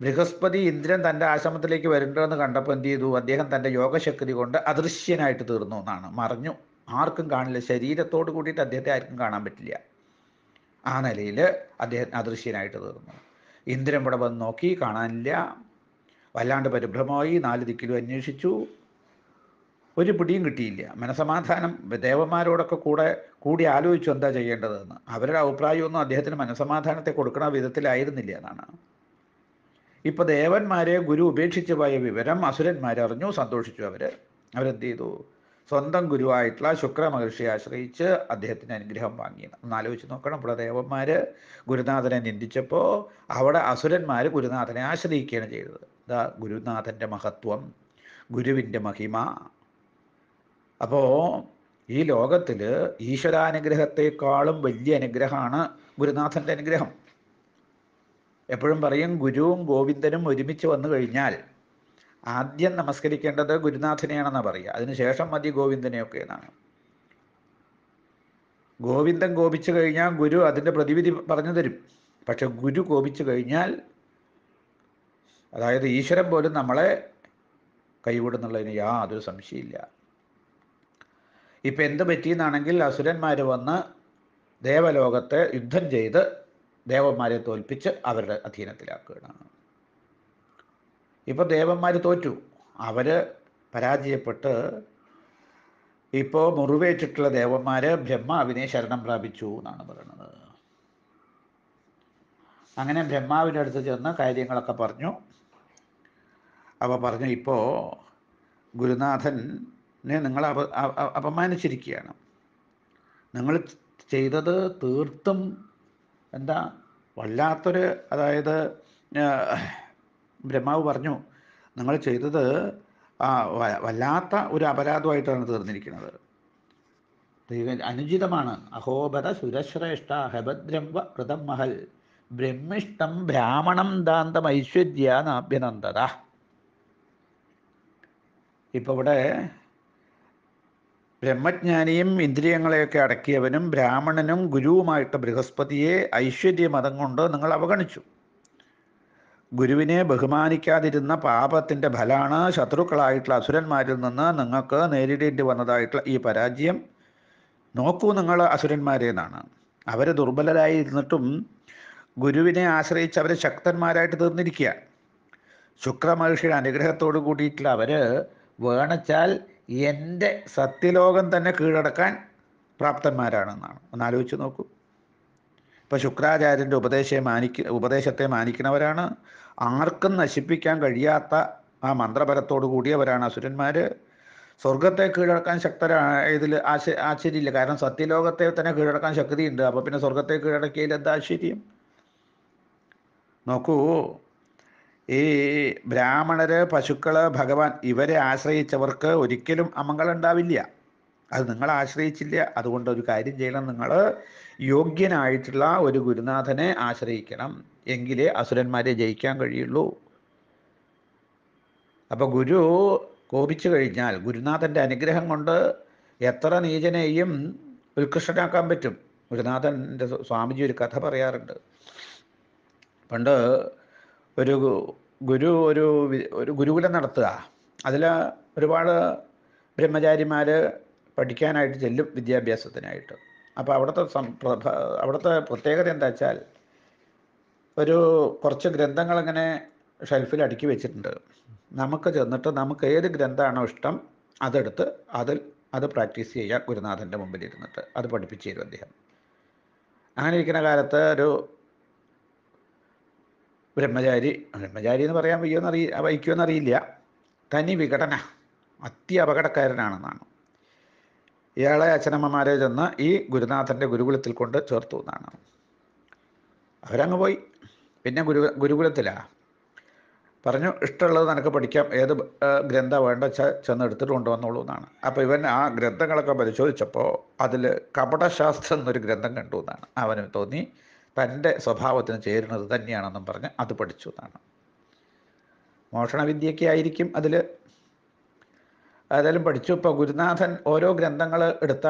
ബൃഹസ്പതി ഇന്ദ്രൻ തന്റെ ആശ്രമത്തിലേക്ക് വരേണ്ടതെന്ന് കണ്ടപ്പോൾ എന്ത് ചെയ്തു? അദ്ദേഹം തന്റെ യോഗശക്തി കൊണ്ട് അദൃശ്യനായിട്ട് തീർന്നു എന്നാണ്. മറിഞ്ഞു. ആർക്കും കാണില്ല. ശരീരത്തോട് കൂടിയിട്ട് അദ്ദേഹത്തെ ആർക്കും കാണാൻ പറ്റില്ല. ആ നിലയിൽ അദ്ദേഹം അദൃശ്യനായിട്ട് തീർന്നു. ഇന്ദ്രൻ ഇവിടെ വന്ന് നോക്കി കാണാനില്ല. വല്ലാണ്ട് പരിഭ്രമമായി നാല് ദിക്കിലും അന്വേഷിച്ചു. ഒരു പിടിയും കിട്ടിയില്ല. മനസമാധാനം ദേവന്മാരോടൊക്കെ കൂടെ കൂടി ആലോചിച്ചു എന്താ ചെയ്യേണ്ടതെന്ന്. അവരുടെ അഭിപ്രായമൊന്നും അദ്ദേഹത്തിന് മനസമാധാനത്തെ കൊടുക്കുന്ന വിധത്തിലായിരുന്നില്ല എന്നാണ്. ഇപ്പോൾ ദേവന്മാരെ ഗുരു ഉപേക്ഷിച്ചു പോയ വിവരം അസുരന്മാരറിഞ്ഞു സന്തോഷിച്ചു അവർ അവരെന്ത് ചെയ്തു? സ്വന്തം ഗുരുവായിട്ടുള്ള ശുക്ര മഹർഷിയെ ആശ്രയിച്ച് അദ്ദേഹത്തിന് അനുഗ്രഹം വാങ്ങി. ഒന്ന് ആലോചിച്ച് നോക്കണം. ഇവിടെ ദേവന്മാർ ഗുരുനാഥനെ നിന്ദിച്ചപ്പോൾ അവിടെ അസുരന്മാർ ഗുരുനാഥനെ ആശ്രയിക്കുകയാണ് ചെയ്തത്. ഇതാ ഗുരുനാഥന്റെ മഹത്വം ഗുരുവിന്റെ മഹിമ. അപ്പോൾ ഈ ലോകത്തിൽ ഈശ്വരാനുഗ്രഹത്തെക്കാളും വലിയ അനുഗ്രഹമാണ് ഗുരുനാഥന്റെ അനുഗ്രഹം. എപ്പോഴും പറയും ഗുരുവും ഗോവിന്ദനും ഒരുമിച്ച് വന്നു കഴിഞ്ഞാൽ ആദ്യം നമസ്കരിക്കേണ്ടത് ഗുരുനാഥനെയാണെന്നാണ് പറയുക. അതിനുശേഷം മതി ഗോവിന്ദനെയൊക്കെ എന്നാണ്. ഗോവിന്ദൻ കോപിച്ചു കഴിഞ്ഞാൽ ഗുരു അതിന്റെ പ്രതിവിധി പറഞ്ഞു തരും. പക്ഷെ ഗുരു കോപിച്ചു കഴിഞ്ഞാൽ അതായത് ഈശ്വരൻ പോലും നമ്മളെ കൈവിടുന്നുള്ളതിന് യാതൊരു സംശയമില്ല ഇപ്പം എന്ത് പറ്റിയെന്നാണെങ്കിൽ അസുരന്മാർ വന്ന് ദേവലോകത്തെ യുദ്ധം ചെയ്ത് ദേവന്മാരെ തോൽപ്പിച്ച് അവരുടെ അധീനത്തിലാക്കുകയാണ്. ഇപ്പോൾ ദേവന്മാർ തോറ്റു. അവർ പരാജയപ്പെട്ട് ഇപ്പോൾ മുറിവേറ്റിട്ടുള്ള ദേവന്മാർ ബ്രഹ്മാവിനെ ശരണം പ്രാപിച്ചു എന്നാണ് പറയുന്നത്. അങ്ങനെ ബ്രഹ്മാവിന്റെ അടുത്ത് ചെന്ന് കാര്യങ്ങളൊക്കെ പറഞ്ഞു. അപ്പോൾ പറഞ്ഞു ഇപ്പോൾ ഗുരുനാഥനെ നിങ്ങൾ അപ അപമാനിച്ചിരിക്കുകയാണ്. നിങ്ങൾ ചെയ്തത് തീർത്തും എന്താ വല്ലാത്തൊരു അതായത് ബ്രഹ്മാവ് പറഞ്ഞു നിങ്ങൾ ചെയ്തത് വല്ലാത്ത ഒരു അപരാധമായിട്ടാണ് തീർന്നിരിക്കുന്നത്. അനുചിതമാണ്. അഹോബര സുരശ്രേഷ്ഠ ഹെബദ്രംവ വൃതം മഹൽ. ബ്രഹ്മിഷ്ടം ബ്രാഹ്മണം ദാന്തം ഐശ്വര്യാനാഭ്യനന്ദത ഇപ്പോൾ ഇവിടെ ബ്രഹ്മജ്ഞാനിയും ഇന്ദ്രിയങ്ങളെയൊക്കെ അടക്കിയവനും ബ്രാഹ്മണനും ഗുരുവുമായിട്ട് ബൃഹസ്പതിയെ ഐശ്വര്യമതം കൊണ്ട് നിങ്ങൾ അവഗണിച്ചു. ഗുരുവിനെ ബഹുമാനിക്കാതിരുന്ന പാപത്തിന്റെ ഫലമാണ് ശത്രുക്കളായിട്ടുള്ള അസുരന്മാരിൽ നിന്ന് നിങ്ങൾക്ക് നേരിടേണ്ടി വന്നതായിട്ടുള്ള ഈ പരാജയം. നോക്കൂ നിങ്ങൾ അസുരന്മാരെ എന്നാണ്. അവർ ദുർബലരായിരുന്നിട്ടും ഗുരുവിനെ ആശ്രയിച്ച് അവർ ശക്തന്മാരായിട്ട് തീർന്നിരിക്കുക ശുക്രമഹർഷിയുടെ അനുഗ്രഹത്തോട് കൂടിയിട്ടുള്ള അവർ വേണച്ചാൽ എന്റെ സത്യലോകം തന്നെ കീഴടക്കാൻ പ്രാപ്തന്മാരാണെന്നാണ്. ഒന്ന് ആലോചിച്ച് നോക്കൂ. ഇപ്പോൾ ശുക്രാചാര്യന്റെ ഉപദേശയെ മാനിക്ക ഉപദേശത്തെ മാനിക്കുന്നവരാണ്. ആർക്കും നശിപ്പിക്കാൻ കഴിയാത്ത ആ മന്ത്രപരത്തോടു കൂടിയവരാണ് അസുരന്മാർ സ്വർഗത്തെ കീഴടക്കാൻ ശക്തരാണ് ഇതിൽ ആശ ആശ്ചര്യമില്ല. കാരണം സത്യലോകത്തെ തന്നെ കീഴടക്കാൻ ശക്തിയുണ്ട്. അപ്പോൾ പിന്നെ സ്വർഗത്തെ കീഴടക്കിയതിൽ എന്താ ആശ്ചര്യം? നോക്കൂ. ഈ ബ്രാഹ്മണര് പശുക്കൾ ഭഗവാൻ ഇവരെ ആശ്രയിച്ചവർക്ക് ഒരിക്കലും അമംഗളം ഉണ്ടാവില്ല. അത് നിങ്ങൾ ആശ്രയിച്ചില്ല. അതുകൊണ്ട് ഒരു കാര്യം ചെയ്യണം. നിങ്ങൾ യോഗ്യനായിട്ടുള്ള ഒരു ഗുരുനാഥനെ ആശ്രയിക്കണം. എങ്കിലേ അസുരന്മാരെ ജയിക്കാൻ കഴിയുള്ളൂ. അപ്പോൾ ഗുരു കോപിച്ചു കഴിഞ്ഞാൽ ഗുരുനാഥന്റെ അനുഗ്രഹം കൊണ്ട് എത്ര നീചനെയും ഉത്കൃഷ്ടനാക്കാൻ പറ്റും. ഗുരുനാഥന്റെ സ്വാമിജി ഒരു കഥ പറയാറുണ്ട്. പണ്ട് ഒരു ഗുരു ഒരു ഒരു ഗുരുകുലം നടത്തുക. അതിൽ ഒരുപാട് ബ്രഹ്മചാരിമാർ പഠിക്കാനായിട്ട് ചെല്ലും വിദ്യാഭ്യാസത്തിനായിട്ട്. അപ്പോൾ അവിടുത്തെ അവിടുത്തെ പ്രത്യേകത എന്താ വെച്ചാൽ ഒരു കുറച്ച് ഗ്രന്ഥങ്ങൾ ഇങ്ങനെ ഷെൽഫിൽ അടുക്കി വെച്ചിട്ടുണ്ട്. നമുക്ക് ചെന്നിട്ട് നമുക്ക് ഏത് ഗ്രന്ഥമാണോ ഇഷ്ടം അതെടുത്ത് അതിൽ അത് പ്രാക്ടീസ് ചെയ്യാം ഗുരുനാഥന്റെ മുമ്പിൽ ഇരുന്നിട്ട് അത് പഠിപ്പിച്ചു തരും അദ്ദേഹം. അങ്ങനെ ഇരിക്കുന്ന കാലത്ത് ഒരു ബ്രഹ്മചാരി ബ്രഹ്മചാരി എന്ന് പറയാൻ വയ്യോ എന്നറിയ വഹിക്കുമോ അറിയില്ല തനി വിഘടന അത്യ അപകടക്കാരനാണെന്നാണ്. ഇയാളെ അച്ഛനമ്മമാരെ ചെന്ന് ഈ ഗുരുനാഥന്റെ ഗുരുകുലത്തിൽ കൊണ്ട് ചേർത്തു എന്നാണ്. അവരങ്ങ് പോയി. പിന്നെ ഗുരു ഗുരുകുലത്തിലാ. പറഞ്ഞു ഇഷ്ടമുള്ളത് നിനക്ക് പഠിക്കാം. ഏത് ഗ്രന്ഥ വേണ്ട ചെന്ന് എടുത്തിട്ട് കൊണ്ടുവന്നോളൂ എന്നാണ്. അപ്പോൾ ഇവൻ ആ ഗ്രന്ഥങ്ങളൊക്കെ പരിശോധിച്ചപ്പോൾ അതിൽ കപടശാസ്ത്രം എന്നൊരു ഗ്രന്ഥം കണ്ടു എന്നാണ്. അവന് തോന്നി തന്റെ സ്വഭാവത്തിന് ചേരുന്നത് തന്നെയാണെന്നും പറഞ്ഞ് അത് പഠിച്ചു എന്നാണ്. മോഷണവിദ്യയൊക്കെ ആയിരിക്കും അതിൽ ഏതായാലും പഠിച്ചു. ഇപ്പോൾ ഗുരുനാഥൻ ഓരോ ഗ്രന്ഥങ്ങൾ എടുത്ത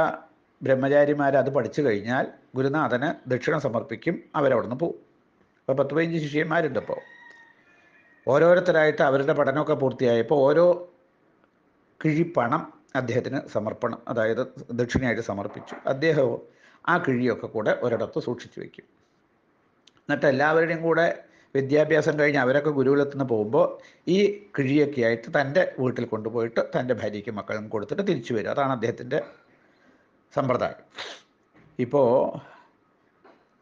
ബ്രഹ്മചാരിമാർ അത് പഠിച്ചു കഴിഞ്ഞാൽ ഗുരുനാഥന് ദക്ഷിണ സമർപ്പിക്കും അവരവിടുന്ന് പോവും. ഇപ്പോൾ പത്ത് പതിനഞ്ച് ശിഷ്യന്മാരുണ്ട് ഇപ്പോൾ ഓരോരുത്തരായിട്ട് അവരുടെ പഠനമൊക്കെ പൂർത്തിയായപ്പോൾ ഓരോ കിഴിപ്പണം അദ്ദേഹത്തിന് സമർപ്പണം അതായത് ദക്ഷിണയായിട്ട് സമർപ്പിച്ചു. അദ്ദേഹവും ആ കിഴിയൊക്കെ കൂടെ ഒരിടത്ത് സൂക്ഷിച്ചു വയ്ക്കും എന്നിട്ട് എല്ലാവരുടെയും കൂടെ വിദ്യാഭ്യാസം കഴിഞ്ഞ് അവരൊക്കെ ഗുരുകുലത്തിൽ നിന്ന് പോകുമ്പോൾ ഈ കിഴിയൊക്കെ ആയിട്ട് തന്റെ വീട്ടിൽ കൊണ്ടുപോയിട്ട് തന്റെ ഭാര്യയ്ക്കും മക്കളും കൊടുത്തിട്ട് തിരിച്ചു വരും. അതാണ് അദ്ദേഹത്തിന്റെ സമ്പ്രദായം. ഇപ്പോൾ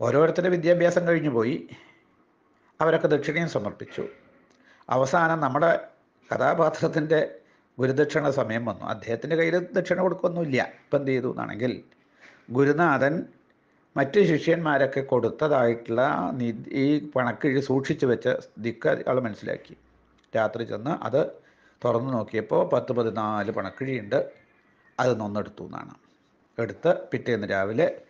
ഓരോരുത്തരുടെ വിദ്യാഭ്യാസം കഴിഞ്ഞു പോയി. അവരൊക്കെ ദക്ഷിണയും സമർപ്പിച്ചു. അവസാനം നമ്മുടെ കഥാപാത്രത്തിന്റെ ഗുരുദക്ഷിണ സമയം വന്നു. അദ്ദേഹത്തിന്റെ കയ്യിൽ ദക്ഷിണ കൊടുക്കൊന്നുമില്ല. ഇപ്പം എന്ത് ചെയ്തു എന്നാണെങ്കിൽ ഗുരുനാഥൻ മറ്റ് ശിഷ്യന്മാരൊക്കെ കൊടുത്തതായിട്ടുള്ള ഈ പണക്കിഴി സൂക്ഷിച്ചു വെച്ച ദിക്ക് അയാൾ മനസ്സിലാക്കി. രാത്രി ചെന്ന് അത് തുറന്നു നോക്കിയപ്പോൾ പത്ത് പതിനാല് പണക്കിഴിയുണ്ട്. അത് നൊന്നെടുത്തു എന്നാണ്. എടുത്ത് പിറ്റേന്ന് രാവിലെ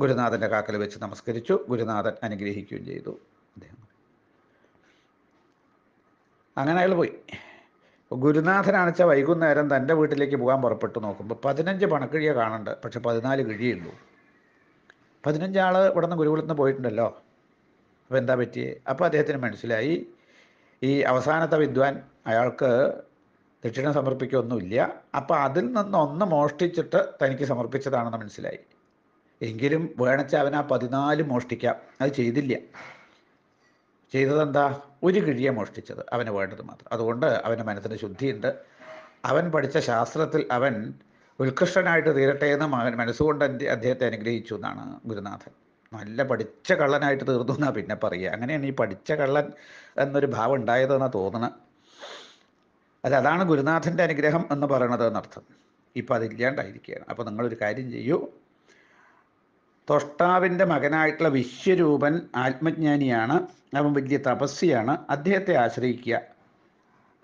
ഗുരുനാഥന്റെ കാക്കൽ വെച്ച് നമസ്കരിച്ചു. ഗുരുനാഥൻ അനുഗ്രഹിക്കുകയും ചെയ്തു. അദ്ദേഹം. അങ്ങനെ അയാൾ പോയി. ഗുരുനാഥനാണെച്ച വൈകുന്നേരം തന്റെ വീട്ടിലേക്ക് പോകാൻ പുറപ്പെട്ടു നോക്കുമ്പോൾ പതിനഞ്ച് പണക്കിഴിയെ കാണണ്ട്. പക്ഷെ പതിനാല് കിഴിയുള്ളൂ പതിനഞ്ചാൾ ഇവിടെ നിന്ന് ഗുരുകുലത്തിൽ നിന്ന് പോയിട്ടുണ്ടല്ലോ. അപ്പോൾ എന്താ പറ്റി അപ്പോൾ അദ്ദേഹത്തിന് മനസ്സിലായി. ഈ അവസാനത്തെ വിദ്വാൻ അയാൾക്ക് ദക്ഷിണ സമർപ്പിക്കുകയൊന്നുമില്ല അപ്പോൾ അതിൽ നിന്ന് ഒന്ന് മോഷ്ടിച്ചിട്ട് തനിക്ക് സമർപ്പിച്ചതാണെന്ന് മനസ്സിലായി. എങ്കിലും വേണച്ച അവൻ ആ പതിനാല് മോഷ്ടിക്കാം. അത് ചെയ്തില്ല. ചെയ്തതെന്താ? ഒരു കിഴിയെ മോഷ്ടിച്ചത് അവന് വേണ്ടത് മാത്രം. അതുകൊണ്ട് അവന്റെ മനസ്സിന് ശുദ്ധിയുണ്ട്. അവൻ പഠിച്ച ശാസ്ത്രത്തിൽ അവൻ ഉത്കൃഷ്ടനായിട്ട് തീരട്ടെ എന്ന് മകൻ മനസ്സുകൊണ്ട് അദ്ദേ- അദ്ദേഹത്തെ അനുഗ്രഹിച്ചു എന്നാണ് ഗുരുനാഥൻ. നല്ല പഠിച്ച കള്ളനായിട്ട് തീർന്നു എന്നാ പിന്നെ പറയുക. അങ്ങനെയാണ് ഈ പഠിച്ച കള്ളൻ എന്നൊരു ഭാവം ഉണ്ടായതെന്നാണ് തോന്നുന്നത് അത് അതാണ് ഗുരുനാഥന്റെ അനുഗ്രഹം എന്ന് പറയണത് എന്നർത്ഥം. ഇപ്പം അതില്ലാണ്ടായിരിക്കുകയാണ്. അപ്പോൾ നിങ്ങളൊരു കാര്യം ചെയ്യൂ. തൊഷ്ടാവിന്റെ മകനായിട്ടുള്ള വിശ്വരൂപൻ ആത്മജ്ഞാനിയാണ്. അവൻ വലിയ തപസ്സിയാണ് അദ്ദേഹത്തെ ആശ്രയിക്കുക.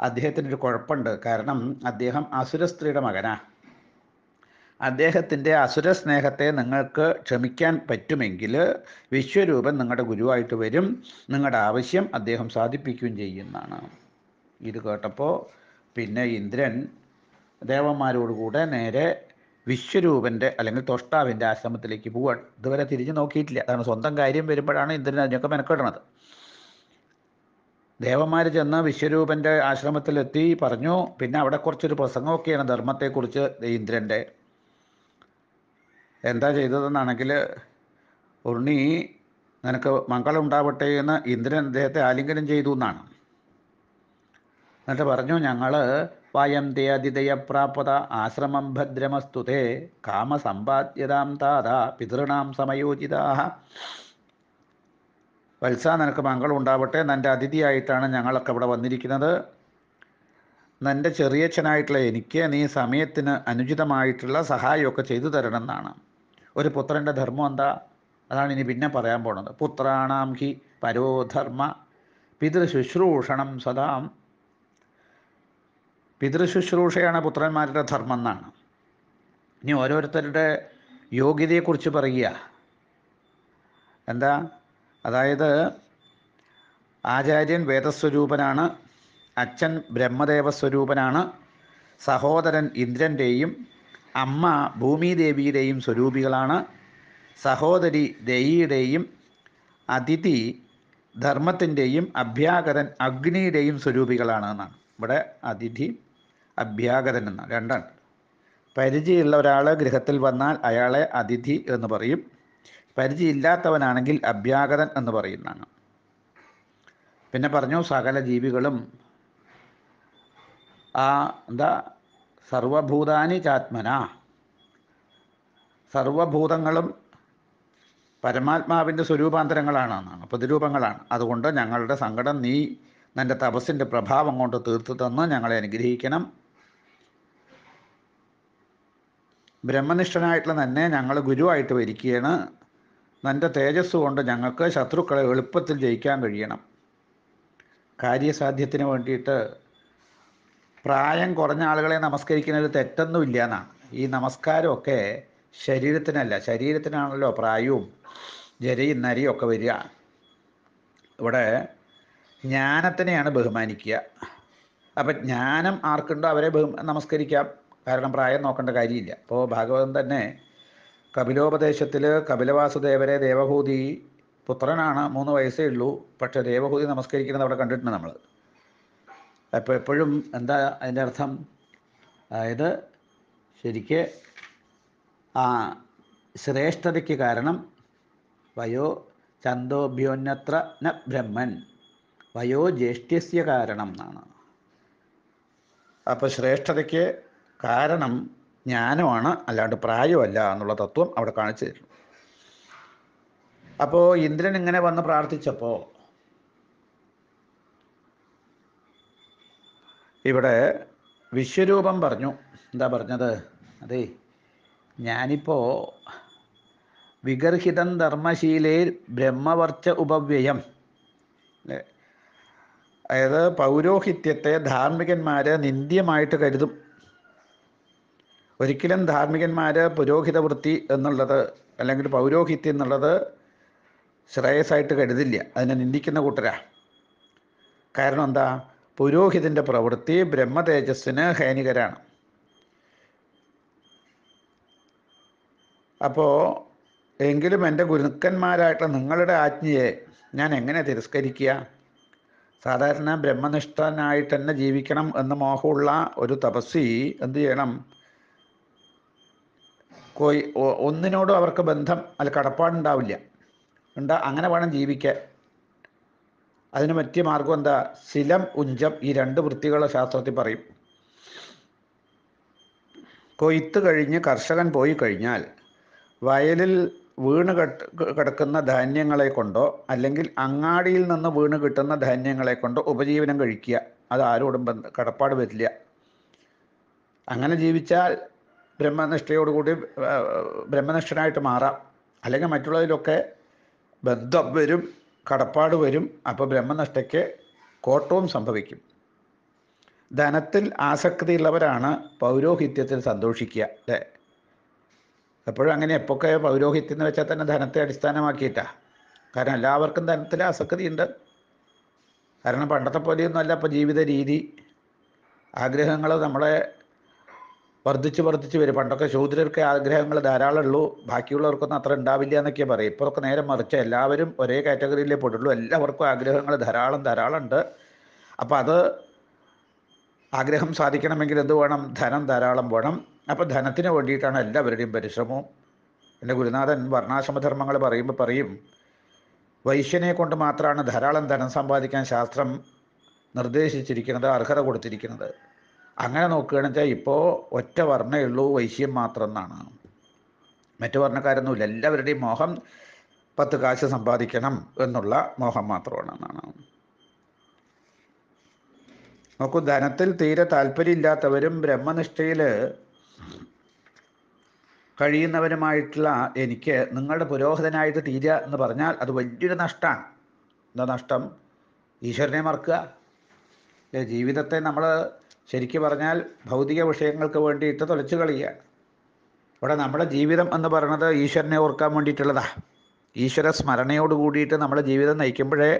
അദ്ദേഹത്തിനൊരു കുഴപ്പമുണ്ട്. കാരണം അദ്ദേഹം അസുരസ്ത്രീയുടെ മകനാണ് മകനാ. അദ്ദേഹത്തിന്റെ അസുര സ്നേഹത്തെ നിങ്ങൾക്ക് ക്ഷമിക്കാൻ പറ്റുമെങ്കിൽ വിശ്വരൂപൻ നിങ്ങളുടെ ഗുരുവായിട്ട് വരും. നിങ്ങളുടെ ആവശ്യം അദ്ദേഹം സാധിപ്പിക്കുകയും ചെയ്യുന്നതാണ്. ഇത് കേട്ടപ്പോൾ പിന്നെ ഇന്ദ്രൻ ദേവന്മാരോടുകൂടെ നേരെ വിശ്വരൂപന്റെ അല്ലെങ്കിൽ തൊഷ്ടാവിന്റെ ആശ്രമത്തിലേക്ക് പോവാണ് ഇതുവരെ തിരിഞ്ഞു നോക്കിയിട്ടില്ല. കാരണം സ്വന്തം കാര്യം വരുമ്പോഴാണ് ഇന്ദ്രൻ അതിനൊക്കെ മെനക്കെടുന്നത്. ദേവന്മാർ ചെന്ന് വിശ്വരൂപന്റെ ആശ്രമത്തിലെത്തി പറഞ്ഞു പിന്നെ അവിടെ കുറച്ചൊരു പ്രസംഗമൊക്കെയാണ് ധർമ്മത്തെക്കുറിച്ച് ഇന്ദ്രന്റെ. എന്താ ചെയ്തതെന്നാണെങ്കിൽ ഉണ്ണി നിനക്ക് മംഗളം ഉണ്ടാവട്ടെ എന്ന് ഇന്ദ്രൻ അദ്ദേഹത്തെ ആലിംഗനം ചെയ്തു എന്നാണ്. എന്നിട്ട് പറഞ്ഞു ഞങ്ങൾ വയം തേ അതിഥയപ്രാപത ആശ്രമം ഭദ്രമസ്തുതേ കാമസമ്പാദ്യതാം താത പിതൃണാം സമയോചിതാ വത്സ നിനക്ക് മംഗളം ഉണ്ടാവട്ടെ നിന്റെ അതിഥിയായിട്ടാണ് ഞങ്ങളൊക്കെ ഇവിടെ വന്നിരിക്കുന്നത്. നിന്റെ ചെറിയച്ഛനായിട്ടുള്ള എനിക്ക് നീ സമയത്തിന് അനുചിതമായിട്ടുള്ള സഹായമൊക്കെ ചെയ്തു തരണം എന്നാണ്. ഒരു പുത്രന്റെ ധർമ്മം എന്താ? അതാണ് ഇനി പിന്നെ പറയാൻ പോണത്. പുത്രാണാം ഹി പരോധർമ്മ പിതൃശുശ്രൂഷണം സദാം. പിതൃശുശ്രൂഷയാണ് പുത്രന്മാരുടെ ധർമ്മം എന്നാണ്. ഇനി ഓരോരുത്തരുടെ യോഗ്യതയെക്കുറിച്ച് പറയുക. എന്താ? അതായത് ആചാര്യൻ വേദസ്വരൂപനാണ് അച്ഛൻ ബ്രഹ്മദേവ സ്വരൂപനാണ് സഹോദരൻ ഇന്ദ്രന്റെയും അമ്മ ഭൂമിദേവിയുടെയും സ്വരൂപികളാണ്. സഹോദരി ദയിയുടെയും അതിഥി ധർമ്മത്തിന്റെയും അഭ്യാഗതൻ അഗ്നിയുടെയും സ്വരൂപികളാണ് എന്നാണ്. ഇവിടെ അതിഥി അഭ്യാഗതൻ എന്നാണ്. രണ്ടാണ്. പരിചയമുള്ള ഒരാൾ ഗൃഹത്തിൽ വന്നാൽ അയാളെ അതിഥി എന്ന് പറയും. പരിചയമില്ലാത്തവനാണെങ്കിൽ അഭ്യാഗതൻ എന്ന് പറയുന്നതാണ് പിന്നെ പറഞ്ഞു സകല ജീവികളും ആ എന്താ സർവഭൂതാനി ചാത്മന. സർവഭൂതങ്ങളും പരമാത്മാവിന്റെ സ്വരൂപാന്തരങ്ങളാണ് എന്നാണ് പ്രതിരൂപങ്ങളാണ്. അതുകൊണ്ട് ഞങ്ങളുടെ സങ്കടം നീ നിന്റെ തപസ്സിന്റെ പ്രഭാവം കൊണ്ട് തീർത്തു തന്ന് ഞങ്ങളെ അനുഗ്രഹിക്കണം. ബ്രഹ്മനിഷ്ഠനായിട്ടുള്ള തന്നെ ഞങ്ങൾ ഗുരുവായിട്ട് വരിക്കുകയാണ് നിന്റെ തേജസ് കൊണ്ട് ഞങ്ങൾക്ക് ശത്രുക്കളെ എളുപ്പത്തിൽ ജയിക്കാൻ കഴിയണം. കാര്യസാധ്യത്തിന് വേണ്ടിയിട്ട് പ്രായം കുറഞ്ഞ ആളുകളെ നമസ്കരിക്കുന്നതിൽ തെറ്റൊന്നുമില്ല എന്നാണ് ഈ നമസ്കാരമൊക്കെ ശരീരത്തിനല്ല ശരീരത്തിനാണല്ലോ പ്രായവും ജരയും നരിയും ഒക്കെ വരിക. ഇവിടെ ജ്ഞാനത്തിനെയാണ് ബഹുമാനിക്കുക. അപ്പം ജ്ഞാനം ആർക്കുണ്ടോ അവരെ ബഹു നമസ്കരിക്കാം. കാരണം പ്രായം നോക്കേണ്ട കാര്യമില്ല. അപ്പോൾ ഭാഗവതം തന്നെ കപിലോപദേശത്തിൽ കപിലവാസുദേവരെ ദേവഭൂതി പുത്രനാണ് മൂന്ന് വയസ്സേ ഉള്ളൂ. പക്ഷേ ദേവഭൂതി നമസ്കരിക്കുന്നത് അവിടെ കണ്ടിട്ടുണ്ട് നമ്മൾ അപ്പോൾ എപ്പോഴും എന്താ അതിന്റെ അർത്ഥം? അതായത് ശരിക്ക് ആ ശ്രേഷ്ഠതയ്ക്ക് കാരണം വയോ ചന്തോഭ്യോന്നത്ര ന ബ്രഹ്മൻ വയോ ജ്യേഷ്ഠ്യസ്യ കാരണം എന്നാണ്. അപ്പോൾ ശ്രേഷ്ഠതയ്ക്ക് കാരണം ജ്ഞാനമാണ് അല്ലാണ്ട് പ്രായമല്ല എന്നുള്ള തത്വം അവിടെ കാണിച്ചു തരുന്നു. അപ്പോൾ ഇന്ദ്രൻ ഇങ്ങനെ വന്ന് പ്രാർത്ഥിച്ചപ്പോൾ ഇവിടെ വിശ്വരൂപം പറഞ്ഞു. എന്താ പറഞ്ഞത്? അതെ ഞാനിപ്പോൾ വിഗർഹിതം ധർമ്മശീലേ ബ്രഹ്മവർച്ച ഉപവ്യയം. അല്ലേ? അതായത് പൗരോഹിത്യത്തെ ധാർമ്മികന്മാർ നിന്ദ്യമായിട്ട് കരുതും. ഒരിക്കലും ധാർമ്മികന്മാർ പുരോഹിത വൃത്തി എന്നുള്ളത് അല്ലെങ്കിൽ പൗരോഹിത്യം എന്നുള്ളത് ശ്രേയസായിട്ട് കരുതില്ല. അതിനെ നിന്ദിക്കുന്ന കൂട്ടരാ. കാരണം എന്താ? പുരോഹിതന്റെ പ്രവൃത്തി ബ്രഹ്മതേജസ്സിന് ഹൈനികരാണ്. അപ്പോൾ എങ്കിലും എന്റെ ഗുരുക്കന്മാരായിട്ട് നിങ്ങളുടെ ആജ്ഞയെ ഞാൻ എങ്ങനെ തിരസ്കരിക്കുക? സാധാരണ ബ്രഹ്മനിഷ്ഠനായിട്ട് തന്നെ ജീവിക്കണം എന്ന് മോഹമുള്ള ഒരു തപസ്വി എന്തു ചെയ്യണം? കോയി ഒന്നിനോടും അവർക്ക് ബന്ധം അല്ല കടപ്പാടുണ്ടാവില്ല. ഉണ്ടാ അങ്ങനെ വേണം ജീവിക്കാൻ. അതിന് മറ്റു മാർഗം എന്താ? ശിലം ഉഞ്ചം ഈ രണ്ട് വൃത്തികളെ ശാസ്ത്രത്തിൽ പറയും. കൊയ്ത്ത് കഴിഞ്ഞ് കർഷകൻ പോയി കഴിഞ്ഞാൽ വയലിൽ വീണ് കെട്ട് കിടക്കുന്ന ധാന്യങ്ങളെ കൊണ്ടോ അല്ലെങ്കിൽ അങ്ങാടിയിൽ നിന്ന് വീണ് കിട്ടുന്ന ധാന്യങ്ങളെ കൊണ്ടോ ഉപജീവനം കഴിക്കുക. അത് ആരോടും ബന്ധ കടപ്പാട് വരില്ല. അങ്ങനെ ജീവിച്ചാൽ ബ്രഹ്മനിഷ്ഠയോടുകൂടി ബ്രഹ്മനിഷ്ഠനായിട്ട് മാറാം. അല്ലെങ്കിൽ മറ്റുള്ളതിലൊക്കെ ബന്ധം വരും. കടപ്പാട് വരും അപ്പോൾ ബ്രഹ്മനിഷ്ഠയ്ക്ക് കോട്ടവും സംഭവിക്കും. ധനത്തിൽ ആസക്തിയുള്ളവരാണ് പൗരോഹിത്യത്തിൽ സന്തോഷിക്കുക അല്ലേ? എപ്പോഴും അങ്ങനെ എപ്പൊക്കെ പൗരോഹിത്യം എന്ന് വെച്ചാൽ തന്നെ ധനത്തെ അടിസ്ഥാനമാക്കിയിട്ടാ. കാരണം എല്ലാവർക്കും ധനത്തിൽ ആസക്തിയുണ്ട്. കാരണം പണ്ടത്തെ പോലെയൊന്നുമല്ല ഇപ്പോൾ ജീവിത രീതി ആഗ്രഹങ്ങൾ നമ്മളെ വർദ്ധിച്ച് വർദ്ധിച്ച് വരും. പണ്ടൊക്കെ ശൂദ്രർക്ക് ആഗ്രഹങ്ങൾ ധാരാളം ഉള്ളൂ ബാക്കിയുള്ളവർക്കൊന്നും അത്ര ഉണ്ടാവില്ല എന്നൊക്കെ പറയും ഇപ്പോഴൊക്കെ നേരെ മറിച്ച് എല്ലാവരും ഒരേ കാറ്റഗറിയിലേ പെടുള്ളൂ എല്ലാവർക്കും ആഗ്രഹങ്ങൾ ധാരാളം ധാരാളം ഉണ്ട് അപ്പോൾ അത് ആഗ്രഹം സാധിക്കണമെങ്കിൽ എന്ത് വേണം? ധനം ധാരാളം വേണം. അപ്പോൾ ധനത്തിന് വേണ്ടിയിട്ടാണ് എല്ലാവരുടെയും പരിശ്രമവും. എന്റെ ഗുരുനാഥൻ വർണാശ്രമധർമ്മങ്ങൾ പറയുമ്പോൾ പറയും വൈശ്യനെ കൊണ്ട് മാത്രമാണ് ധാരാളം ധനം സമ്പാദിക്കാൻ ശാസ്ത്രം നിർദ്ദേശിച്ചിരിക്കുന്നത് അർഹത കൊടുത്തിരിക്കുന്നത്. അങ്ങനെ നോക്കുകയാണെന്ന് വെച്ചാൽ ഇപ്പോൾ ഒറ്റ വർണേ ഉള്ളൂ വൈശ്യം മാത്രം എന്നാണ്. മറ്റു വർണക്കാരൊന്നുമില്ല എല്ലാവരുടെയും മോഹം പത്ത് കാശ് സമ്പാദിക്കണം എന്നുള്ള മോഹം മാത്രമാണ് എന്നാണ്. നോക്കൂ ധനത്തിൽ തീരെ താല്പര്യമില്ലാത്തവരും ബ്രഹ്മനിഷ്ഠയിൽ കഴിയുന്നവരുമായിട്ടുള്ള എനിക്ക് നിങ്ങളുടെ പുരോഹിതനായിട്ട് തീരുക എന്ന് പറഞ്ഞാൽ അത് വലിയൊരു നഷ്ടമാണ് എന്താ നഷ്ടം? ഈശ്വരനെ മറക്കുക. ജീവിതത്തെ നമ്മൾ ശരിക്കും പറഞ്ഞാൽ ഭൗതിക വിഷയങ്ങൾക്ക് വേണ്ടിയിട്ട് തുലച്ചു കളിയുക ഇവിടെ നമ്മുടെ ജീവിതം എന്ന് പറയുന്നത് ഈശ്വരനെ ഓർക്കാൻ വേണ്ടിയിട്ടുള്ളതാണ് ഈശ്വര സ്മരണയോട് കൂടിയിട്ട് നമ്മുടെ ജീവിതം നയിക്കുമ്പോഴേ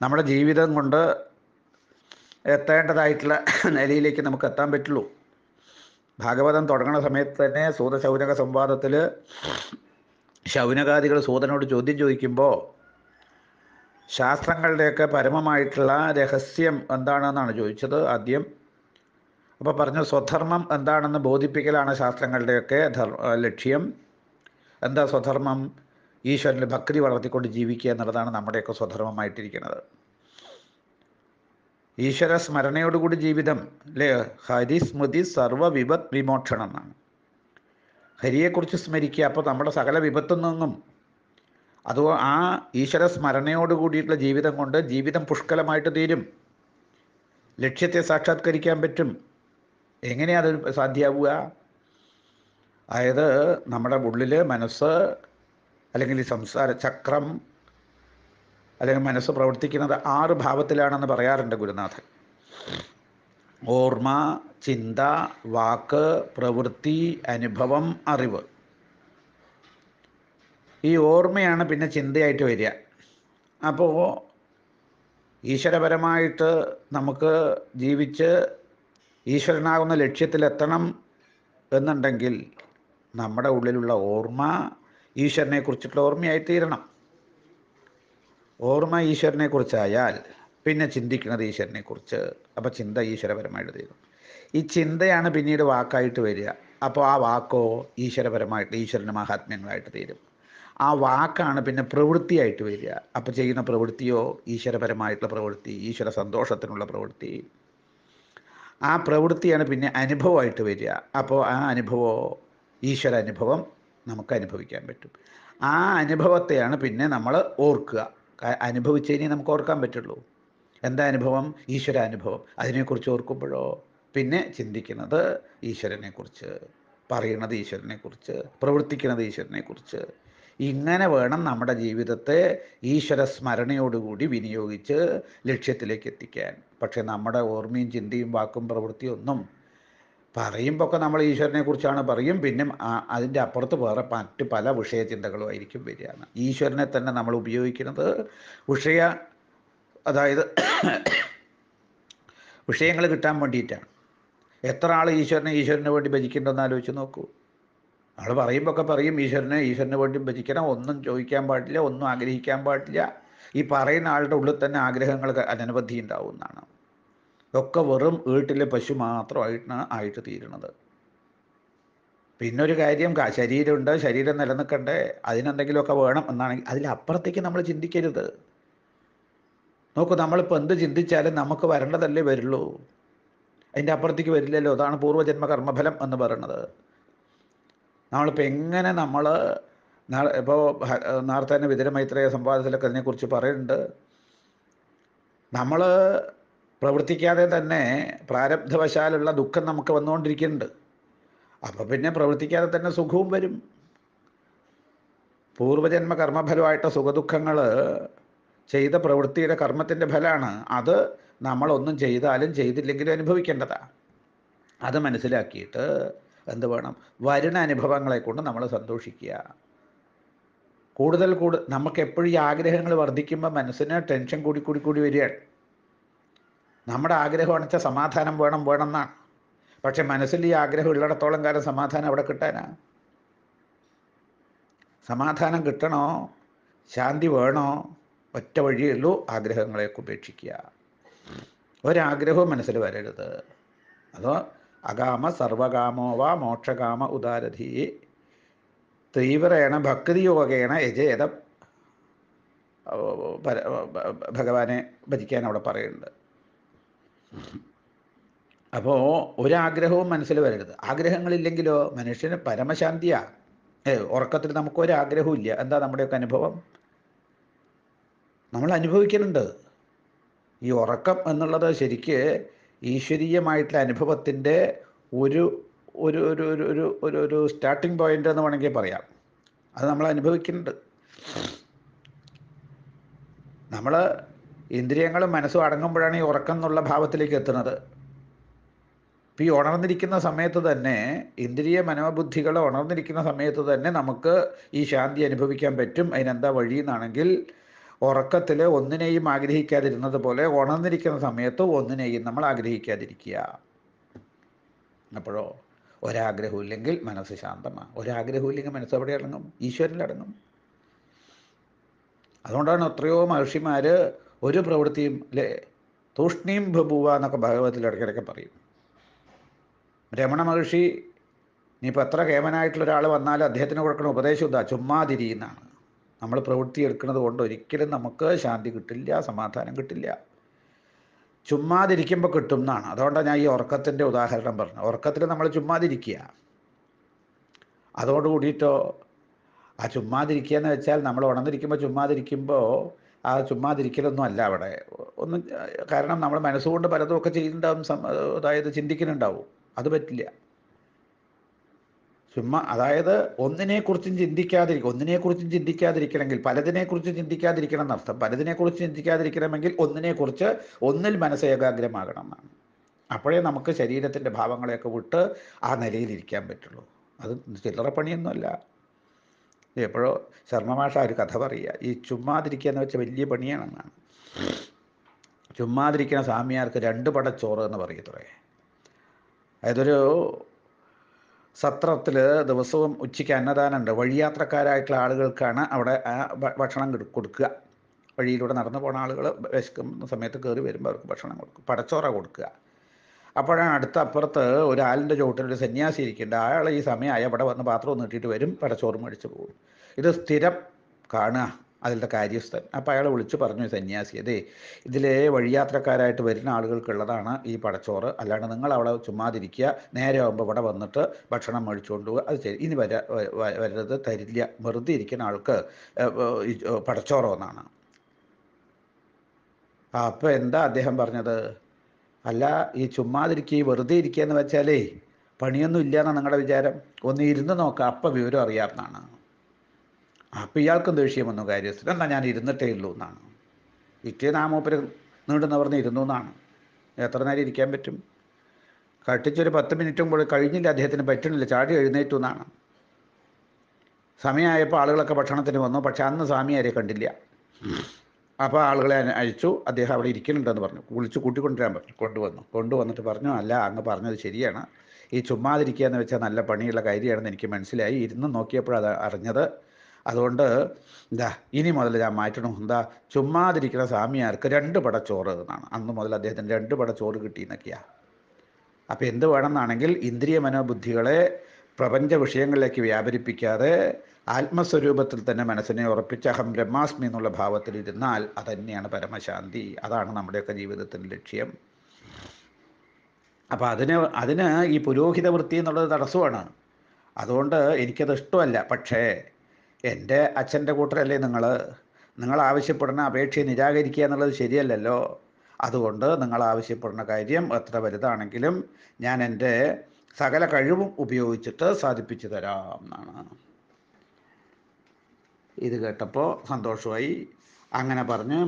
നമ്മുടെ ജീവിതം കൊണ്ട് എത്തേണ്ടതായിട്ടുള്ള നിലയിലേക്ക് നമുക്ക് എത്താൻ പറ്റുള്ളൂ. ഭാഗവതം തുടങ്ങുന്ന സമയത്ത് തന്നെ സൂതശൗനക സംവാദത്തിൽ ശൗനകാദികൾ സൂതനോട് ചോദ്യം ചോദിക്കുമ്പോൾ ശാസ്ത്രങ്ങളുടെയൊക്കെ പരമമായിട്ടുള്ള രഹസ്യം എന്താണെന്നാണ് ചോദിച്ചത് ആദ്യം. അപ്പോൾ പറഞ്ഞു സ്വധർമ്മം എന്താണെന്ന് ബോധിപ്പിക്കലാണ് ശാസ്ത്രങ്ങളുടെയൊക്കെ ലക്ഷ്യം. എന്താ സ്വധർമ്മം? ഈശ്വരന്റെ ഭക്തി വളർത്തിക്കൊണ്ട് ജീവിക്കുക എന്നുള്ളതാണ് നമ്മുടെയൊക്കെ സ്വധർമ്മമായിട്ടിരിക്കുന്നത്. ഈശ്വര സ്മരണയോടുകൂടി ജീവിതം അല്ലേ ഹരിസ്മൃതി സർവ വിപത് വിമോക്ഷണം എന്നാണ്. ഹരിയെക്കുറിച്ച് സ്മരിക്കുക അപ്പോൾ നമ്മുടെ സകല വിപത്തിൽ നിന്നും അത് ആ ഈശ്വര സ്മരണയോട് കൂടിയിട്ടുള്ള ജീവിതം കൊണ്ട് ജീവിതം പുഷ്കലമായിട്ട് തീരും. ലക്ഷ്യത്തെ സാക്ഷാത്കരിക്കാൻ പറ്റും. എങ്ങനെയാണ് അത് സാധ്യമാവുക അതായത് നമ്മുടെ ഉള്ളിൽ മനസ്സ് അല്ലെങ്കിൽ ഈ സംസാര ചക്രം അല്ലെങ്കിൽ മനസ്സ് പ്രവർത്തിക്കുന്നത് ആറ് ഭാവത്തിലാണെന്ന് പറയാറുണ്ട് ഗുരുനാഥൻ. ഓർമ്മ ചിന്ത വാക്ക് പ്രവൃത്തി അനുഭവം അറിവ്. ഈ ഓർമ്മയാണ് പിന്നെ ചിന്തയായിട്ട് വരിക. അപ്പോൾ ഈശ്വരപരമായിട്ട് നമുക്ക് ജീവിച്ച് ഈശ്വരനാകുന്ന ലക്ഷ്യത്തിലെത്തണം എന്നുണ്ടെങ്കിൽ നമ്മുടെ ഉള്ളിലുള്ള ഓർമ്മ ഈശ്വരനെ കുറിച്ചിട്ടുള്ള ഓർമ്മയായി തീരണം. ഓർമ്മ ഈശ്വരനെ കുറിച്ചായാൽ പിന്നെ ചിന്തിക്കുന്നത് ഈശ്വരനെ കുറിച്ച്. അപ്പോൾ ചിന്ത ഈശ്വരപരമായിട്ട് തീരും. ഈ ചിന്തയാണ് പിന്നീട് വാക്കായിട്ട് വരിക. അപ്പോൾ ആ വാക്കോ ഈശ്വരപരമായിട്ട് ഈശ്വരന്റെ മഹാത്മ്യങ്ങളായിട്ട് തീരും. ആ വാക്കാണ് പിന്നെ പ്രവൃത്തിയായിട്ട് വരിക. അപ്പോൾ ചെയ്യുന്ന പ്രവൃത്തിയോ ഈശ്വരപരമായിട്ടുള്ള പ്രവൃത്തി ഈശ്വര സന്തോഷത്തിനുള്ള പ്രവൃത്തി ആ പ്രവൃത്തിയാണ് പിന്നെ അനുഭവമായിട്ട് വരിക. അപ്പോൾ ആ അനുഭവമോ ഈശ്വര അനുഭവം നമുക്ക് അനുഭവിക്കാൻ പറ്റും. ആ അനുഭവത്തെയാണ് പിന്നെ നമ്മൾ ഓർക്കുക. അനുഭവിച്ചു കഴിഞ്ഞാൽ നമുക്ക് ഓർക്കാൻ പറ്റുള്ളൂ. എന്താ അനുഭവം? ഈശ്വര അനുഭവം. അതിനെക്കുറിച്ച് ഓർക്കുമ്പോഴോ? പിന്നെ ചിന്തിക്കുന്നത് ഈശ്വരനെക്കുറിച്ച് പറയുന്നത് ഈശ്വരനെക്കുറിച്ച് പ്രവർത്തിക്കുന്നത് ഈശ്വരനെക്കുറിച്ച് ഇങ്ങനെ വേണം നമ്മുടെ ജീവിതത്തെ ഈശ്വര സ്മരണയോടുകൂടി വിനിയോഗിച്ച് ലക്ഷ്യത്തിലേക്ക് എത്തിക്കാൻ. പക്ഷേ നമ്മുടെ ഓർമ്മയും ചിന്തയും വാക്കും പ്രവൃത്തിയും ഒന്നും പറയുമ്പോൾ ഒക്കെ നമ്മൾ ഈശ്വരനെ കുറിച്ചാണ് പറയും. പിന്നെ അതിന്റെ അപ്പുറത്ത് വേറെ മറ്റ് പല വിഷയചിന്തകളും ആയിരിക്കും വരികയാണ്. ഈശ്വരനെ തന്നെ നമ്മൾ ഉപയോഗിക്കുന്നത് വിഷയ അതായത് വിഷയങ്ങൾ കിട്ടാൻ വേണ്ടിയിട്ടാണ്. എത്ര ആൾ ഈശ്വരനെ ഈശ്വരന് വേണ്ടി ഭജിക്കുന്നുണ്ടെന്ന് ആലോചിച്ച് നോക്കൂ. ആൾ പറയുമ്പോൾ ഒക്കെ പറയും ഈശ്വരനെ ഈശ്വരനെ വേണ്ടി ഭജിക്കണം ഒന്നും ചോദിക്കാൻ പാടില്ല ഒന്നും ആഗ്രഹിക്കാൻ പാടില്ല. ഈ പറയുന്ന ആളുടെ ഉള്ളിൽ തന്നെ ആഗ്രഹങ്ങൾ അനവധി ഉണ്ടാവും എന്നാണ്. ഒക്കെ വെറും വീട്ടിലെ പശു മാത്രമായിട്ടാണ് ആയിട്ട് തീരുന്നത്. പിന്നൊരു കാര്യം ശരീരമുണ്ട് ശരീരം നിലനിൽക്കണ്ടേ അതിനെന്തെങ്കിലുമൊക്കെ വേണം എന്നാണെങ്കിൽ അതിലപ്പുറത്തേക്ക് നമ്മൾ ചിന്തിക്കരുത്. നോക്കൂ നമ്മളിപ്പോൾ എന്ത് ചിന്തിച്ചാലും നമുക്ക് വരേണ്ടതല്ലേ വരുള്ളൂ. അതിന്റെ അപ്പുറത്തേക്ക് വരില്ലല്ലോ അതാണ് പൂർവജന്മ കർമ്മഫലം എന്ന് പറയുന്നത്. നമ്മളിപ്പോൾ എങ്ങനെ നമ്മൾ ഇപ്പോൾ നേരത്തെ തന്നെ വിതരമൈത്രേയ സംവാദത്തിലൊക്കെ അതിനെക്കുറിച്ച് പറയുന്നുണ്ട് നമ്മൾ പ്രവർത്തിക്കാതെ തന്നെ പ്രാരബ്ധവശാലുള്ള ദുഃഖം നമുക്ക് വന്നുകൊണ്ടിരിക്കുന്നുണ്ട് അപ്പോൾ പിന്നെ പ്രവർത്തിക്കാതെ തന്നെ സുഖവും വരും. പൂർവജന്മ കർമ്മഫലമായിട്ട് സുഖദുഃഖങ്ങൾ ചെയ്ത പ്രവൃത്തിയുടെ കർമ്മത്തിന്റെ ഫലമാണ് അത് നമ്മളൊന്നും ചെയ്താലും ചെയ്തില്ലെങ്കിലും അനുഭവിക്കേണ്ടതാണ് അത് മനസ്സിലാക്കിയിട്ട് എന്ത് വേണം? വരുന്ന അനുഭവങ്ങളെ കൊണ്ട് നമ്മൾ സന്തോഷിക്കുക. കൂടുതൽ കൂടുതൽ നമുക്ക് എപ്പോഴും ഈ ആഗ്രഹങ്ങൾ വർദ്ധിക്കുമ്പോൾ മനസ്സിന് ടെൻഷൻ കൂടി കൂടി കൂടി വരികയാണ് നമ്മുടെ ആഗ്രഹം അണച്ച സമാധാനം വേണം വേണം എന്നാണ് പക്ഷെ മനസ്സിൽ ഈ ആഗ്രഹം ഉള്ളിടത്തോളം കാലം സമാധാനം അവിടെ കിട്ടാനാ? സമാധാനം കിട്ടണോ? ശാന്തി വേണോ? ഒറ്റ വഴിയേ ഉള്ളൂ ആഗ്രഹങ്ങളെയൊക്കെ ഉപേക്ഷിക്കുക. ഒരാഗ്രഹവും മനസ്സിൽ വരരുത്. അതോ അകാമ സർവകാമോ വാ മോക്ഷകാമ ഉദാരധി. തീവ്രേണ ഭക്തിയോഗേണ യജേത ഭഗവാനെ ഭജിക്കാൻ അവിടെ പറയുന്നുണ്ട്. അപ്പോൾ ഒരാഗ്രഹവും മനസ്സിൽ വരരുത്. ആഗ്രഹങ്ങളില്ലെങ്കിലോ മനുഷ്യന് പരമശാന്തിയാ. ഏ ഉറക്കത്തിൽ നമുക്ക് ഒരാഗ്രഹവും ഇല്ല എന്താ നമ്മുടെയൊക്കെ അനുഭവം? നമ്മൾ അനുഭവിക്കുന്നുണ്ട്. ഈ ഉറക്കം എന്നുള്ളത് ശരിക്ക് ഈശ്വരീയമായിട്ടുള്ള അനുഭവത്തിന്റെ ഒരു ഒരു ഒരു ഒരു ഒരു ഒരു ഒരു സ്റ്റാർട്ടിംഗ് പോയിന്റ് എന്ന് വേണമെങ്കിൽ പറയാം. അത് നമ്മൾ അനുഭവിക്കുന്നുണ്ട്. നമ്മൾ ഇന്ദ്രിയങ്ങളും മനസ്സും അടങ്ങുമ്പോഴാണ് ഈ ഉറക്കം എന്നുള്ള ഭാവത്തിലേക്ക് എത്തുന്നത്. ഇപ്പം ഈ ഉണർന്നിരിക്കുന്ന സമയത്ത് തന്നെ ഇന്ദ്രിയ മനോബുദ്ധികൾ ഉണർന്നിരിക്കുന്ന സമയത്ത് തന്നെ നമുക്ക് ഈ ശാന്തി അനുഭവിക്കാൻ പറ്റും. അതിനെന്താ വഴി എന്നാണെങ്കിൽ ഉറക്കത്തിൽ ഒന്നിനെയും ആഗ്രഹിക്കാതിരുന്നത് പോലെ ഉണർന്നിരിക്കുന്ന സമയത്ത് ഒന്നിനെയും നമ്മൾ ആഗ്രഹിക്കാതിരിക്കുക. അപ്പോഴോ? ഒരാഗ്രഹവും ഇല്ലെങ്കിൽ മനസ്സ് ശാന്തമാണ് ഒരാഗ്രഹവും ഇല്ലെങ്കിൽ മനസ്സ് എവിടെ അടങ്ങും? ഈശ്വരനിലടങ്ങും അതുകൊണ്ടാണ് എത്രയോ മഹർഷിമാർ ഒരു പ്രവൃത്തിയും അല്ലേ തൂഷ്ണീം ബബുവ എന്നൊക്കെ ഭാഗവതത്തിൽ ഇടയ്ക്കിടയ്ക്ക് പറയും. രമണ മഹർഷി ഇനിയിപ്പോൾ എത്ര കേമനായിട്ടുള്ള ഒരാൾ വന്നാൽ അദ്ദേഹത്തിന് കൊടുക്കുന്ന ഉപദേശം ഇതാ ചുമ്മാതിരി എന്നാണ്. നമ്മൾ പ്രവൃത്തി എടുക്കുന്നത് കൊണ്ട് ഒരിക്കലും നമുക്ക് ശാന്തി കിട്ടില്ല സമാധാനം കിട്ടില്ല. ചുമ്മാതിരിക്കുമ്പോൾ കിട്ടും എന്നാണ് അതുകൊണ്ടാണ് ഞാൻ ഈ ഉറക്കത്തിന്റെ ഉദാഹരണം പറഞ്ഞത്. ഉറക്കത്തിൽ നമ്മൾ ചുമ്മാതിരിക്കുക. അതോട് കൂടിയിട്ടോ ആ ചുമ്മാതിരിക്കുക എന്ന് വെച്ചാൽ നമ്മൾ ഉണർന്നിരിക്കുമ്പോൾ ചുമ്മാതിരിക്കുമ്പോൾ ആ ചുമ്മാതിരിക്കലൊന്നും അല്ല അവിടെ. ഒന്നും കാരണം നമ്മൾ മനസ്സുകൊണ്ട് പലതും ഒക്കെ ചെയ്യുന്നുണ്ടാവും അതായത് ചിന്തിക്കുന്നുണ്ടാവും. അത് പറ്റില്ല. ചുമ്മാ അതായത് ഒന്നിനെക്കുറിച്ചും ചിന്തിക്കാതിരിക്കും ഒന്നിനെക്കുറിച്ചും ചിന്തിക്കാതിരിക്കണമെങ്കിൽ പലതിനെക്കുറിച്ച് ചിന്തിക്കാതിരിക്കണം എന്നർത്ഥം. പലതിനെക്കുറിച്ച് ചിന്തിക്കാതിരിക്കണമെങ്കിൽ ഒന്നിനെക്കുറിച്ച് ഒന്നിൽ മനസ്സ് ഏകാഗ്രമാകണം എന്നാണ് അപ്പോഴേ നമുക്ക് ശരീരത്തിന്റെ ഭാവങ്ങളെയൊക്കെ വിട്ട് ആ നിലയിലിരിക്കാൻ പറ്റുള്ളൂ. അത് ചില്ലറ പണിയൊന്നുമല്ല എപ്പോഴോ ശർമ്മമാഷ ഒരു കഥ പറയുക. ഈ ചുമ്മാതിരിക്കുക എന്ന് വെച്ചാൽ വലിയ പണിയാണെന്നാണ്. ചുമ്മാതിരിക്കുന്ന സ്വാമിയാർക്ക് രണ്ട് പടച്ചോറ് എന്ന് പറയത്രേ അതൊരു സത്രത്തിൽ ദിവസവും ഉച്ചയ്ക്ക് അന്നദാനമുണ്ട്. വഴിയാത്രക്കാരായിട്ടുള്ള ആളുകൾക്കാണ് അവിടെ ഭക്ഷണം കൊടുക്കുക. വഴിയിലൂടെ നടന്നു പോണ ആളുകൾ വിശക്കുന്ന സമയത്ത് കയറി വരുമ്പോൾ അവർക്ക് ഭക്ഷണം കൊടുക്കും. പടച്ചോറ കൊടുക്കുക. അപ്പോഴാണ് അടുത്ത അപ്പുറത്ത് ഒരു ആലിന്റെ ചുവട്ടിൽ ഒരു സന്യാസി ഇരിക്കുന്നുണ്ട്. അയാൾ ഈ സമയമായി അവിടെ വന്ന് പാത്രം നീട്ടിയിട്ട് വരും. പടച്ചോറും മേടിച്ച് പോകും. ഇത് സ്ഥിരം കാണുക. അതിന്റെ കാര്യസ്ഥൻ. അപ്പോൾ അയാൾ വിളിച്ച് പറഞ്ഞു സന്യാസി അതെ ഇതിലെ വഴിയാത്രക്കാരായിട്ട് വരുന്ന ആളുകൾക്കുള്ളതാണ് ഈ പടച്ചോറ്. അല്ലാണ്ട് നിങ്ങൾ അവിടെ ചുമ്മാതിരിക്കുക. നേരെ ആകുമ്പോൾ ഇവിടെ വന്നിട്ട് ഭക്ഷണം മേടിച്ചുകൊണ്ട് പോകുക അത് ശരി. ഇനി വര വരരുത് തരില്ല. വെറുതെ ഇരിക്കുന്ന ആൾക്ക് പടച്ചോറോ എന്നാണ്. അപ്പോൾ എന്താ അദ്ദേഹം പറഞ്ഞത്? അല്ല ഈ ചുമ്മാതിരിക്കുക വെറുതെ ഇരിക്കുക എന്ന് വെച്ചാലേ പണിയൊന്നും ഇല്ല എന്നാണ് നിങ്ങളുടെ വിചാരം. ഒന്ന് ഇരുന്ന് നോക്കുക അപ്പം വിവരം അറിയാമെന്നാണ് അപ്പം ഇയാൾക്കും ദേഷ്യം വന്നു കാര്യസ്ഥൻ എന്നാൽ ഞാൻ ഇരുന്നിട്ടേ ഉള്ളൂ എന്നാണ്. പിറ്റേ നാമൂപ്പര് നീണ്ടെന്ന് പറഞ്ഞ് ഇരുന്നു എന്നാണ്. എത്ര നേരം ഇരിക്കാൻ പറ്റും? കട്ടിച്ചൊരു പത്ത് മിനിറ്റും കൂടെ കഴിഞ്ഞില്ല അദ്ദേഹത്തിന് പറ്റണില്ല ചാടി എഴുന്നേറ്റു എന്നാണ്. സമയമായപ്പോൾ ആളുകളൊക്കെ ഭക്ഷണത്തിന് വന്നു. പക്ഷെ അന്ന് സ്വാമി ആരെ കണ്ടില്ല. അപ്പോൾ ആളുകളെ അയച്ചു. അദ്ദേഹം അവിടെ ഇരിക്കുന്നുണ്ടെന്ന് പറഞ്ഞു. വിളിച്ച് കൂട്ടിക്കൊണ്ടുവരാൻ പറഞ്ഞു. കൊണ്ടുവന്നു. കൊണ്ടുവന്നിട്ട് പറഞ്ഞു അല്ല അങ്ങ് പറഞ്ഞത് ശരിയാണ്. ഈ ചുമ്മാതിരിക്കുക എന്ന് വെച്ചാൽ നല്ല പണിയുള്ള കാര്യമാണെന്ന് എനിക്ക് മനസ്സിലായി. ഇരുന്ന് നോക്കിയപ്പോഴത് അറിഞ്ഞത്. അതുകൊണ്ട് എന്താ ഇനി മുതൽ ഞാൻ മാറ്റണം. എന്താ ചുമ്മാതിരിക്കുന്ന സ്വാമിയാർക്ക് രണ്ട് പട ചോറ് എന്നാണ്. അന്ന് മുതൽ അദ്ദേഹത്തിന് രണ്ട് പട ചോറ് കിട്ടിയെന്നൊക്കെയാണ് അപ്പോൾ എന്ത് വേണമെന്നാണെങ്കിൽ ഇന്ദ്രിയ മനോബുദ്ധികളെ പ്രപഞ്ച വിഷയങ്ങളിലേക്ക് വ്യാപരിപ്പിക്കാതെ ആത്മസ്വരൂപത്തിൽ തന്നെ മനസ്സിനെ ഉറപ്പിച്ച് അഹം ബ്രഹ്മാസ്മി എന്നുള്ള ഭാവത്തിൽ ഇരുന്നാൽ അതന്നെയാണ് പരമശാന്തി. അതാണ് നമ്മുടെയൊക്കെ ജീവിതത്തിന്റെ ലക്ഷ്യം. അപ്പോൾ അതിന് അതിന് ഈ പുരോഹിത വൃത്തി എന്നുള്ളത് തടസ്സമാണ്. അതുകൊണ്ട് എനിക്കത് ഇഷ്ടമല്ല. പക്ഷേ എന്റെ അച്ഛന്റെ കൂട്ടരല്ലേ നിങ്ങൾ? നിങ്ങൾ ആവശ്യപ്പെടുന്ന അപേക്ഷയെ നിരാകരിക്കുക എന്നുള്ളത് ശരിയല്ലല്ലോ. അതുകൊണ്ട് നിങ്ങൾ ആവശ്യപ്പെടുന്ന കാര്യം എത്ര വലുതാണെങ്കിലും ഞാൻ എന്റെ സകല കഴിവും ഉപയോഗിച്ചിട്ട് സാധിപ്പിച്ചു തരാം എന്നാണ്. ഇത് കേട്ടപ്പോൾ സന്തോഷമായി. അങ്ങനെ പറഞ്ഞ്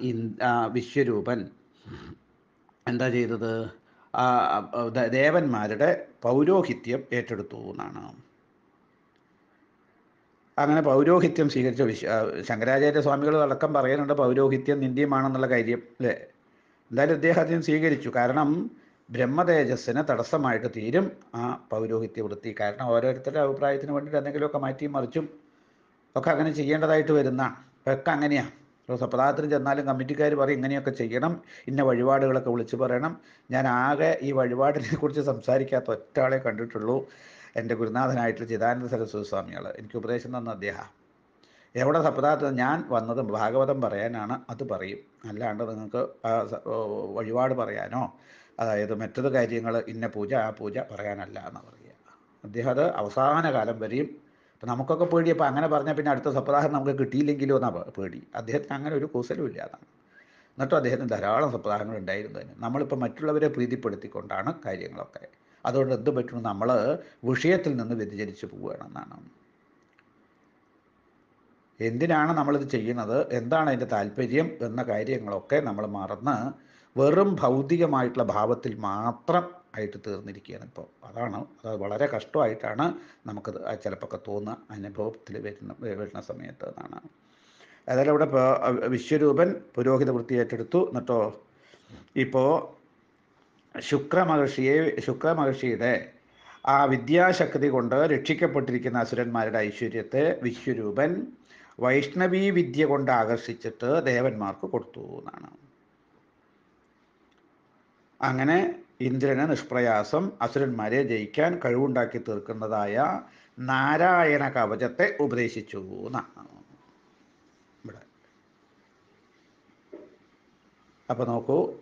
ഇൻ ആ വിശ്വരൂപൻ എന്താ ചെയ്തത്? ദേവന്മാരുടെ പൗരോഹിത്യം ഏറ്റെടുത്തു എന്നാണ്. അങ്ങനെ പൗരോഹിത്യം സ്വീകരിച്ച. വിശ്വ ശങ്കരാചാര്യ സ്വാമികൾ അടക്കം പറയുന്നുണ്ട് പൗരോഹിത്യം നിന്ദ്യമാണെന്നുള്ള കാര്യം അല്ലേ? എന്തായാലും അദ്ദേഹത്തിന് സ്വീകരിച്ചു. കാരണം ബ്രഹ്മതേജസ്സിന് തടസ്സമായിട്ട് തീരും ആ പൗരോഹിത്യ വൃത്തി. കാരണം ഓരോരുത്തരുടെ അഭിപ്രായത്തിന് വേണ്ടിയിട്ട് എന്തെങ്കിലുമൊക്കെ മാറ്റിയും മറിച്ചും ഒക്കെ അങ്ങനെ ചെയ്യേണ്ടതായിട്ട് വരുന്ന ഒക്കെ അങ്ങനെയാണ് ഇപ്പോൾ സപ്താഹത്തിന് ചെന്നാലും കമ്മിറ്റിക്കാർ പറയും ഇങ്ങനെയൊക്കെ ചെയ്യണം. ഇന്ന വഴിപാടുകളൊക്കെ വിളിച്ച് പറയണം. ഞാൻ ആകെ ഈ വഴിപാടിനെ കുറിച്ച് സംസാരിക്കാത്ത ഒറ്റ ആളെ കണ്ടിട്ടുള്ളൂ. എന്റെ ഗുരുനാഥനായിട്ടുള്ള ചിദാനന്ദ സരസ്വതി സ്വാമികൾ എനിക്ക് ഉപദേശം തന്ന അദ്ദേഹം. എവിടെ സപ്താഹത്തിൽ ഞാൻ വന്നത് ഭാഗവതം പറയാനാണ് അത് പറയും. അല്ലാണ്ട് നിങ്ങൾക്ക് വഴിപാട് പറയാനോ അതായത് മറ്റത് കാര്യങ്ങൾ ഇന്ന പൂജ ആ പൂജ പറയാനല്ല എന്ന് പറയുക. അദ്ദേഹം അത് അവസാന കാലം വരെയും ഇപ്പം നമുക്കൊക്കെ പേടി. അപ്പോൾ അങ്ങനെ പറഞ്ഞാൽ പിന്നെ അടുത്ത സപ്താഹം നമുക്ക് കിട്ടിയില്ലെങ്കിലോ എന്നാ പേടി. അദ്ദേഹത്തിന് അങ്ങനെ ഒരു കുസലും ഇല്ല എന്നാണ് എന്നിട്ടും അദ്ദേഹത്തിന് ധാരാളം സപ്താഹങ്ങൾ ഉണ്ടായിരുന്നതിന് നമ്മളിപ്പോൾ മറ്റുള്ളവരെ പ്രീതിപ്പെടുത്തിക്കൊണ്ടാണ് കാര്യങ്ങളൊക്കെ. അതുകൊണ്ട് എന്ത് പറ്റും? നമ്മൾ വിഷയത്തിൽ നിന്ന് വ്യതിചരിച്ച് പോവുകയാണെന്നാണ്. എന്തിനാണ് നമ്മളിത് ചെയ്യുന്നത്? എന്താണ് അതിന്റെ താല്പര്യം എന്ന കാര്യങ്ങളൊക്കെ നമ്മൾ മറന്ന് വെറും ഭൗതികമായിട്ടുള്ള ഭാവത്തിൽ മാത്രം ആയിട്ട് തീർന്നിരിക്കുകയാണ് ഇപ്പോൾ. അതാണ് അത് വളരെ കഷ്ടമായിട്ടാണ് നമുക്കത് ചിലപ്പോൾ തോന്നുക അനുഭവത്തിൽ വരുന്ന വരുന്ന സമയത്ത് എന്നാണ്. അതായത് ഇവിടെ വിശ്വരൂപൻ പുരോഹിത വൃത്തി ഏറ്റെടുത്തു. എന്നിട്ടോ ഇപ്പോൾ ശുക്രമഹർഷിയെ ശുക്രമഹർഷിയുടെ ആ വിദ്യാശക്തി കൊണ്ട് രക്ഷിക്കപ്പെട്ടിരിക്കുന്ന അസുരന്മാരുടെ ഐശ്വര്യത്തെ വിശ്വരൂപൻ വൈഷ്ണവി വിദ്യ കൊണ്ട് ആകർഷിച്ചിട്ട് ദേവന്മാർക്ക് കൊടുത്തു എന്നാണ്. അങ്ങനെ ഇന്ദ്രന് നിഷ്പ്രയാസം അസുരന്മാരെ ജയിക്കാൻ കഴിവുണ്ടാക്കി തീർക്കുന്നതായ നാരായണ കവചത്തെ ഉപദേശിച്ചു എന്നാണ്. ഇവിടെ. അപ്പോൾ നോക്കൂ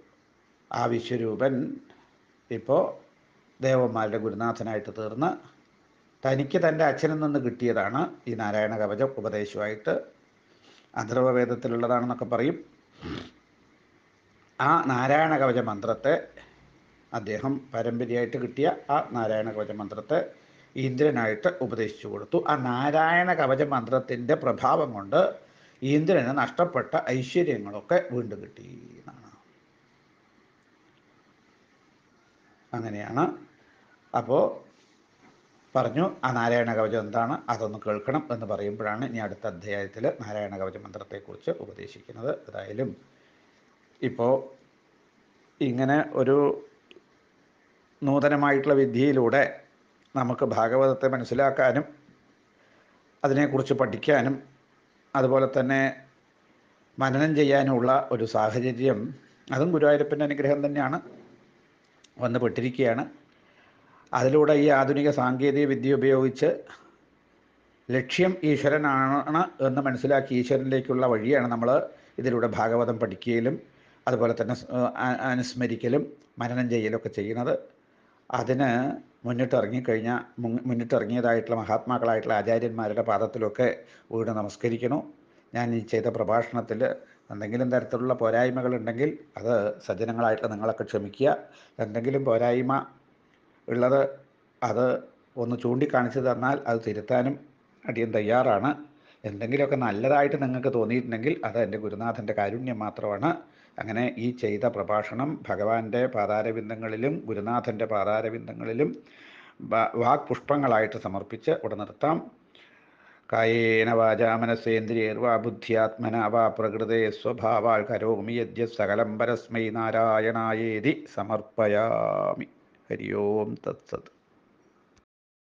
ആ വിശ്വരൂപൻ ഇപ്പോൾ ദേവന്മാരുടെ ഗുരുനാഥനായിട്ട് തീർന്ന് തനിക്ക് തന്റെ അച്ഛനിൽ നിന്ന് കിട്ടിയതാണ് ഈ നാരായണ കവചം ഉപദേശമായിട്ട്. അഥർവവേദത്തിലുള്ളതാണെന്നൊക്കെ പറയും. ആ നാരായണ കവച മന്ത്രത്തെ അദ്ദേഹം പരമ്പരയായിട്ട് കിട്ടിയ ആ നാരായണ കവച മന്ത്രത്തെ ഇന്ദ്രനായിട്ട് ഉപദേശിച്ചു കൊടുത്തു. ആ നാരായണ കവച മന്ത്രത്തിന്റെ പ്രഭാവം കൊണ്ട് ഇന്ദ്രന് നഷ്ടപ്പെട്ട ഐശ്വര്യങ്ങളൊക്കെ വീണ്ടും കിട്ടി എന്നാണ്. അങ്ങനെയാണ്. അപ്പോൾ പറഞ്ഞു ആ നാരായണ കവചം എന്താണ്? അതൊന്ന് കേൾക്കണം എന്ന് പറയുമ്പോഴാണ് ഇനി അടുത്ത അധ്യായത്തിൽ നാരായണ കവച മന്ത്രത്തെക്കുറിച്ച് ഉപദേശിക്കുന്നത്. ഏതായാലും ഇപ്പോൾ ഇങ്ങനെ ഒരു നൂതനമായിട്ടുള്ള വിദ്യയിലൂടെ നമുക്ക് ഭാഗവതത്തെ മനസ്സിലാക്കാനും അതിനെക്കുറിച്ച് പഠിക്കാനും അതുപോലെ തന്നെ മനനം ചെയ്യാനുമുള്ള ഒരു സാഹചര്യം അതും ഗുരുവായൂരപ്പന്റെ അനുഗ്രഹം തന്നെയാണ്. വന്ന് പെട്ടിരിക്കുകയാണ് അതിലൂടെ ഈ ആധുനിക സാങ്കേതിക വിദ്യ ഉപയോഗിച്ച് ലക്ഷ്യം ഈശ്വരനാണ് എന്ന് മനസ്സിലാക്കി ഈശ്വരനിലേക്കുള്ള വഴിയാണ് നമ്മൾ ഇതിലൂടെ ഭാഗവതം പഠിക്കുകയും അതുപോലെ തന്നെ അനുസ്മരിക്കലും മനനം ചെയ്യലൊക്കെ ചെയ്യുന്നത്. അതിന് മുന്നിട്ടിറങ്ങിക്കഴിഞ്ഞാൽ മുന്നിട്ടിറങ്ങിയതായിട്ടുള്ള മഹാത്മാക്കളായിട്ടുള്ള ആചാര്യന്മാരുടെ പാദത്തിലൊക്കെ വീണ് നമസ്കരിക്കണം ഞാൻ ഈ ചെയ്ത പ്രഭാഷണത്തിൽ എന്തെങ്കിലും തരത്തിലുള്ള പോരായ്മകൾ ഉണ്ടെങ്കിൽ അത് സജ്ജനങ്ങളായിട്ട് നിങ്ങളൊക്കെ ക്ഷമിക്കുക. എന്തെങ്കിലും പോരായ്മ ഉള്ളത് അത് ഒന്ന് ചൂണ്ടിക്കാണിച്ചു തന്നാൽ അത് തിരുത്താനും അടിയൻ തയ്യാറാണ്. എന്തെങ്കിലുമൊക്കെ നല്ലതായിട്ട് നിങ്ങൾക്ക് തോന്നിയിട്ടുണ്ടെങ്കിൽ അത് എന്റെ ഗുരുനാഥന്റെ കാരുണ്യം മാത്രമാണ്. അങ്ങനെ ഈ ചെയ്ത പ്രഭാഷണം ഭഗവാന്റെ പാതാരവിന്ദങ്ങളിലും ഗുരുനാഥന്റെ പാതാരവിന്ദങ്ങളിലും വാ- വാക്പുഷ്പങ്ങളായിട്ട് സമർപ്പിച്ച് ഇവിടെ നിർത്താം കായേന വാചാ മനസ്സേന്ദ്രിയേർവാ ബുദ്ധ്യാത്മന വാ പ്രകൃതേ സ്വഭാവാൽ കരോമി യദ്യ സകലം പരസ്മൈ നാരായണായേതി സമർപ്പയാമി ഹരി ഓം തത്സത്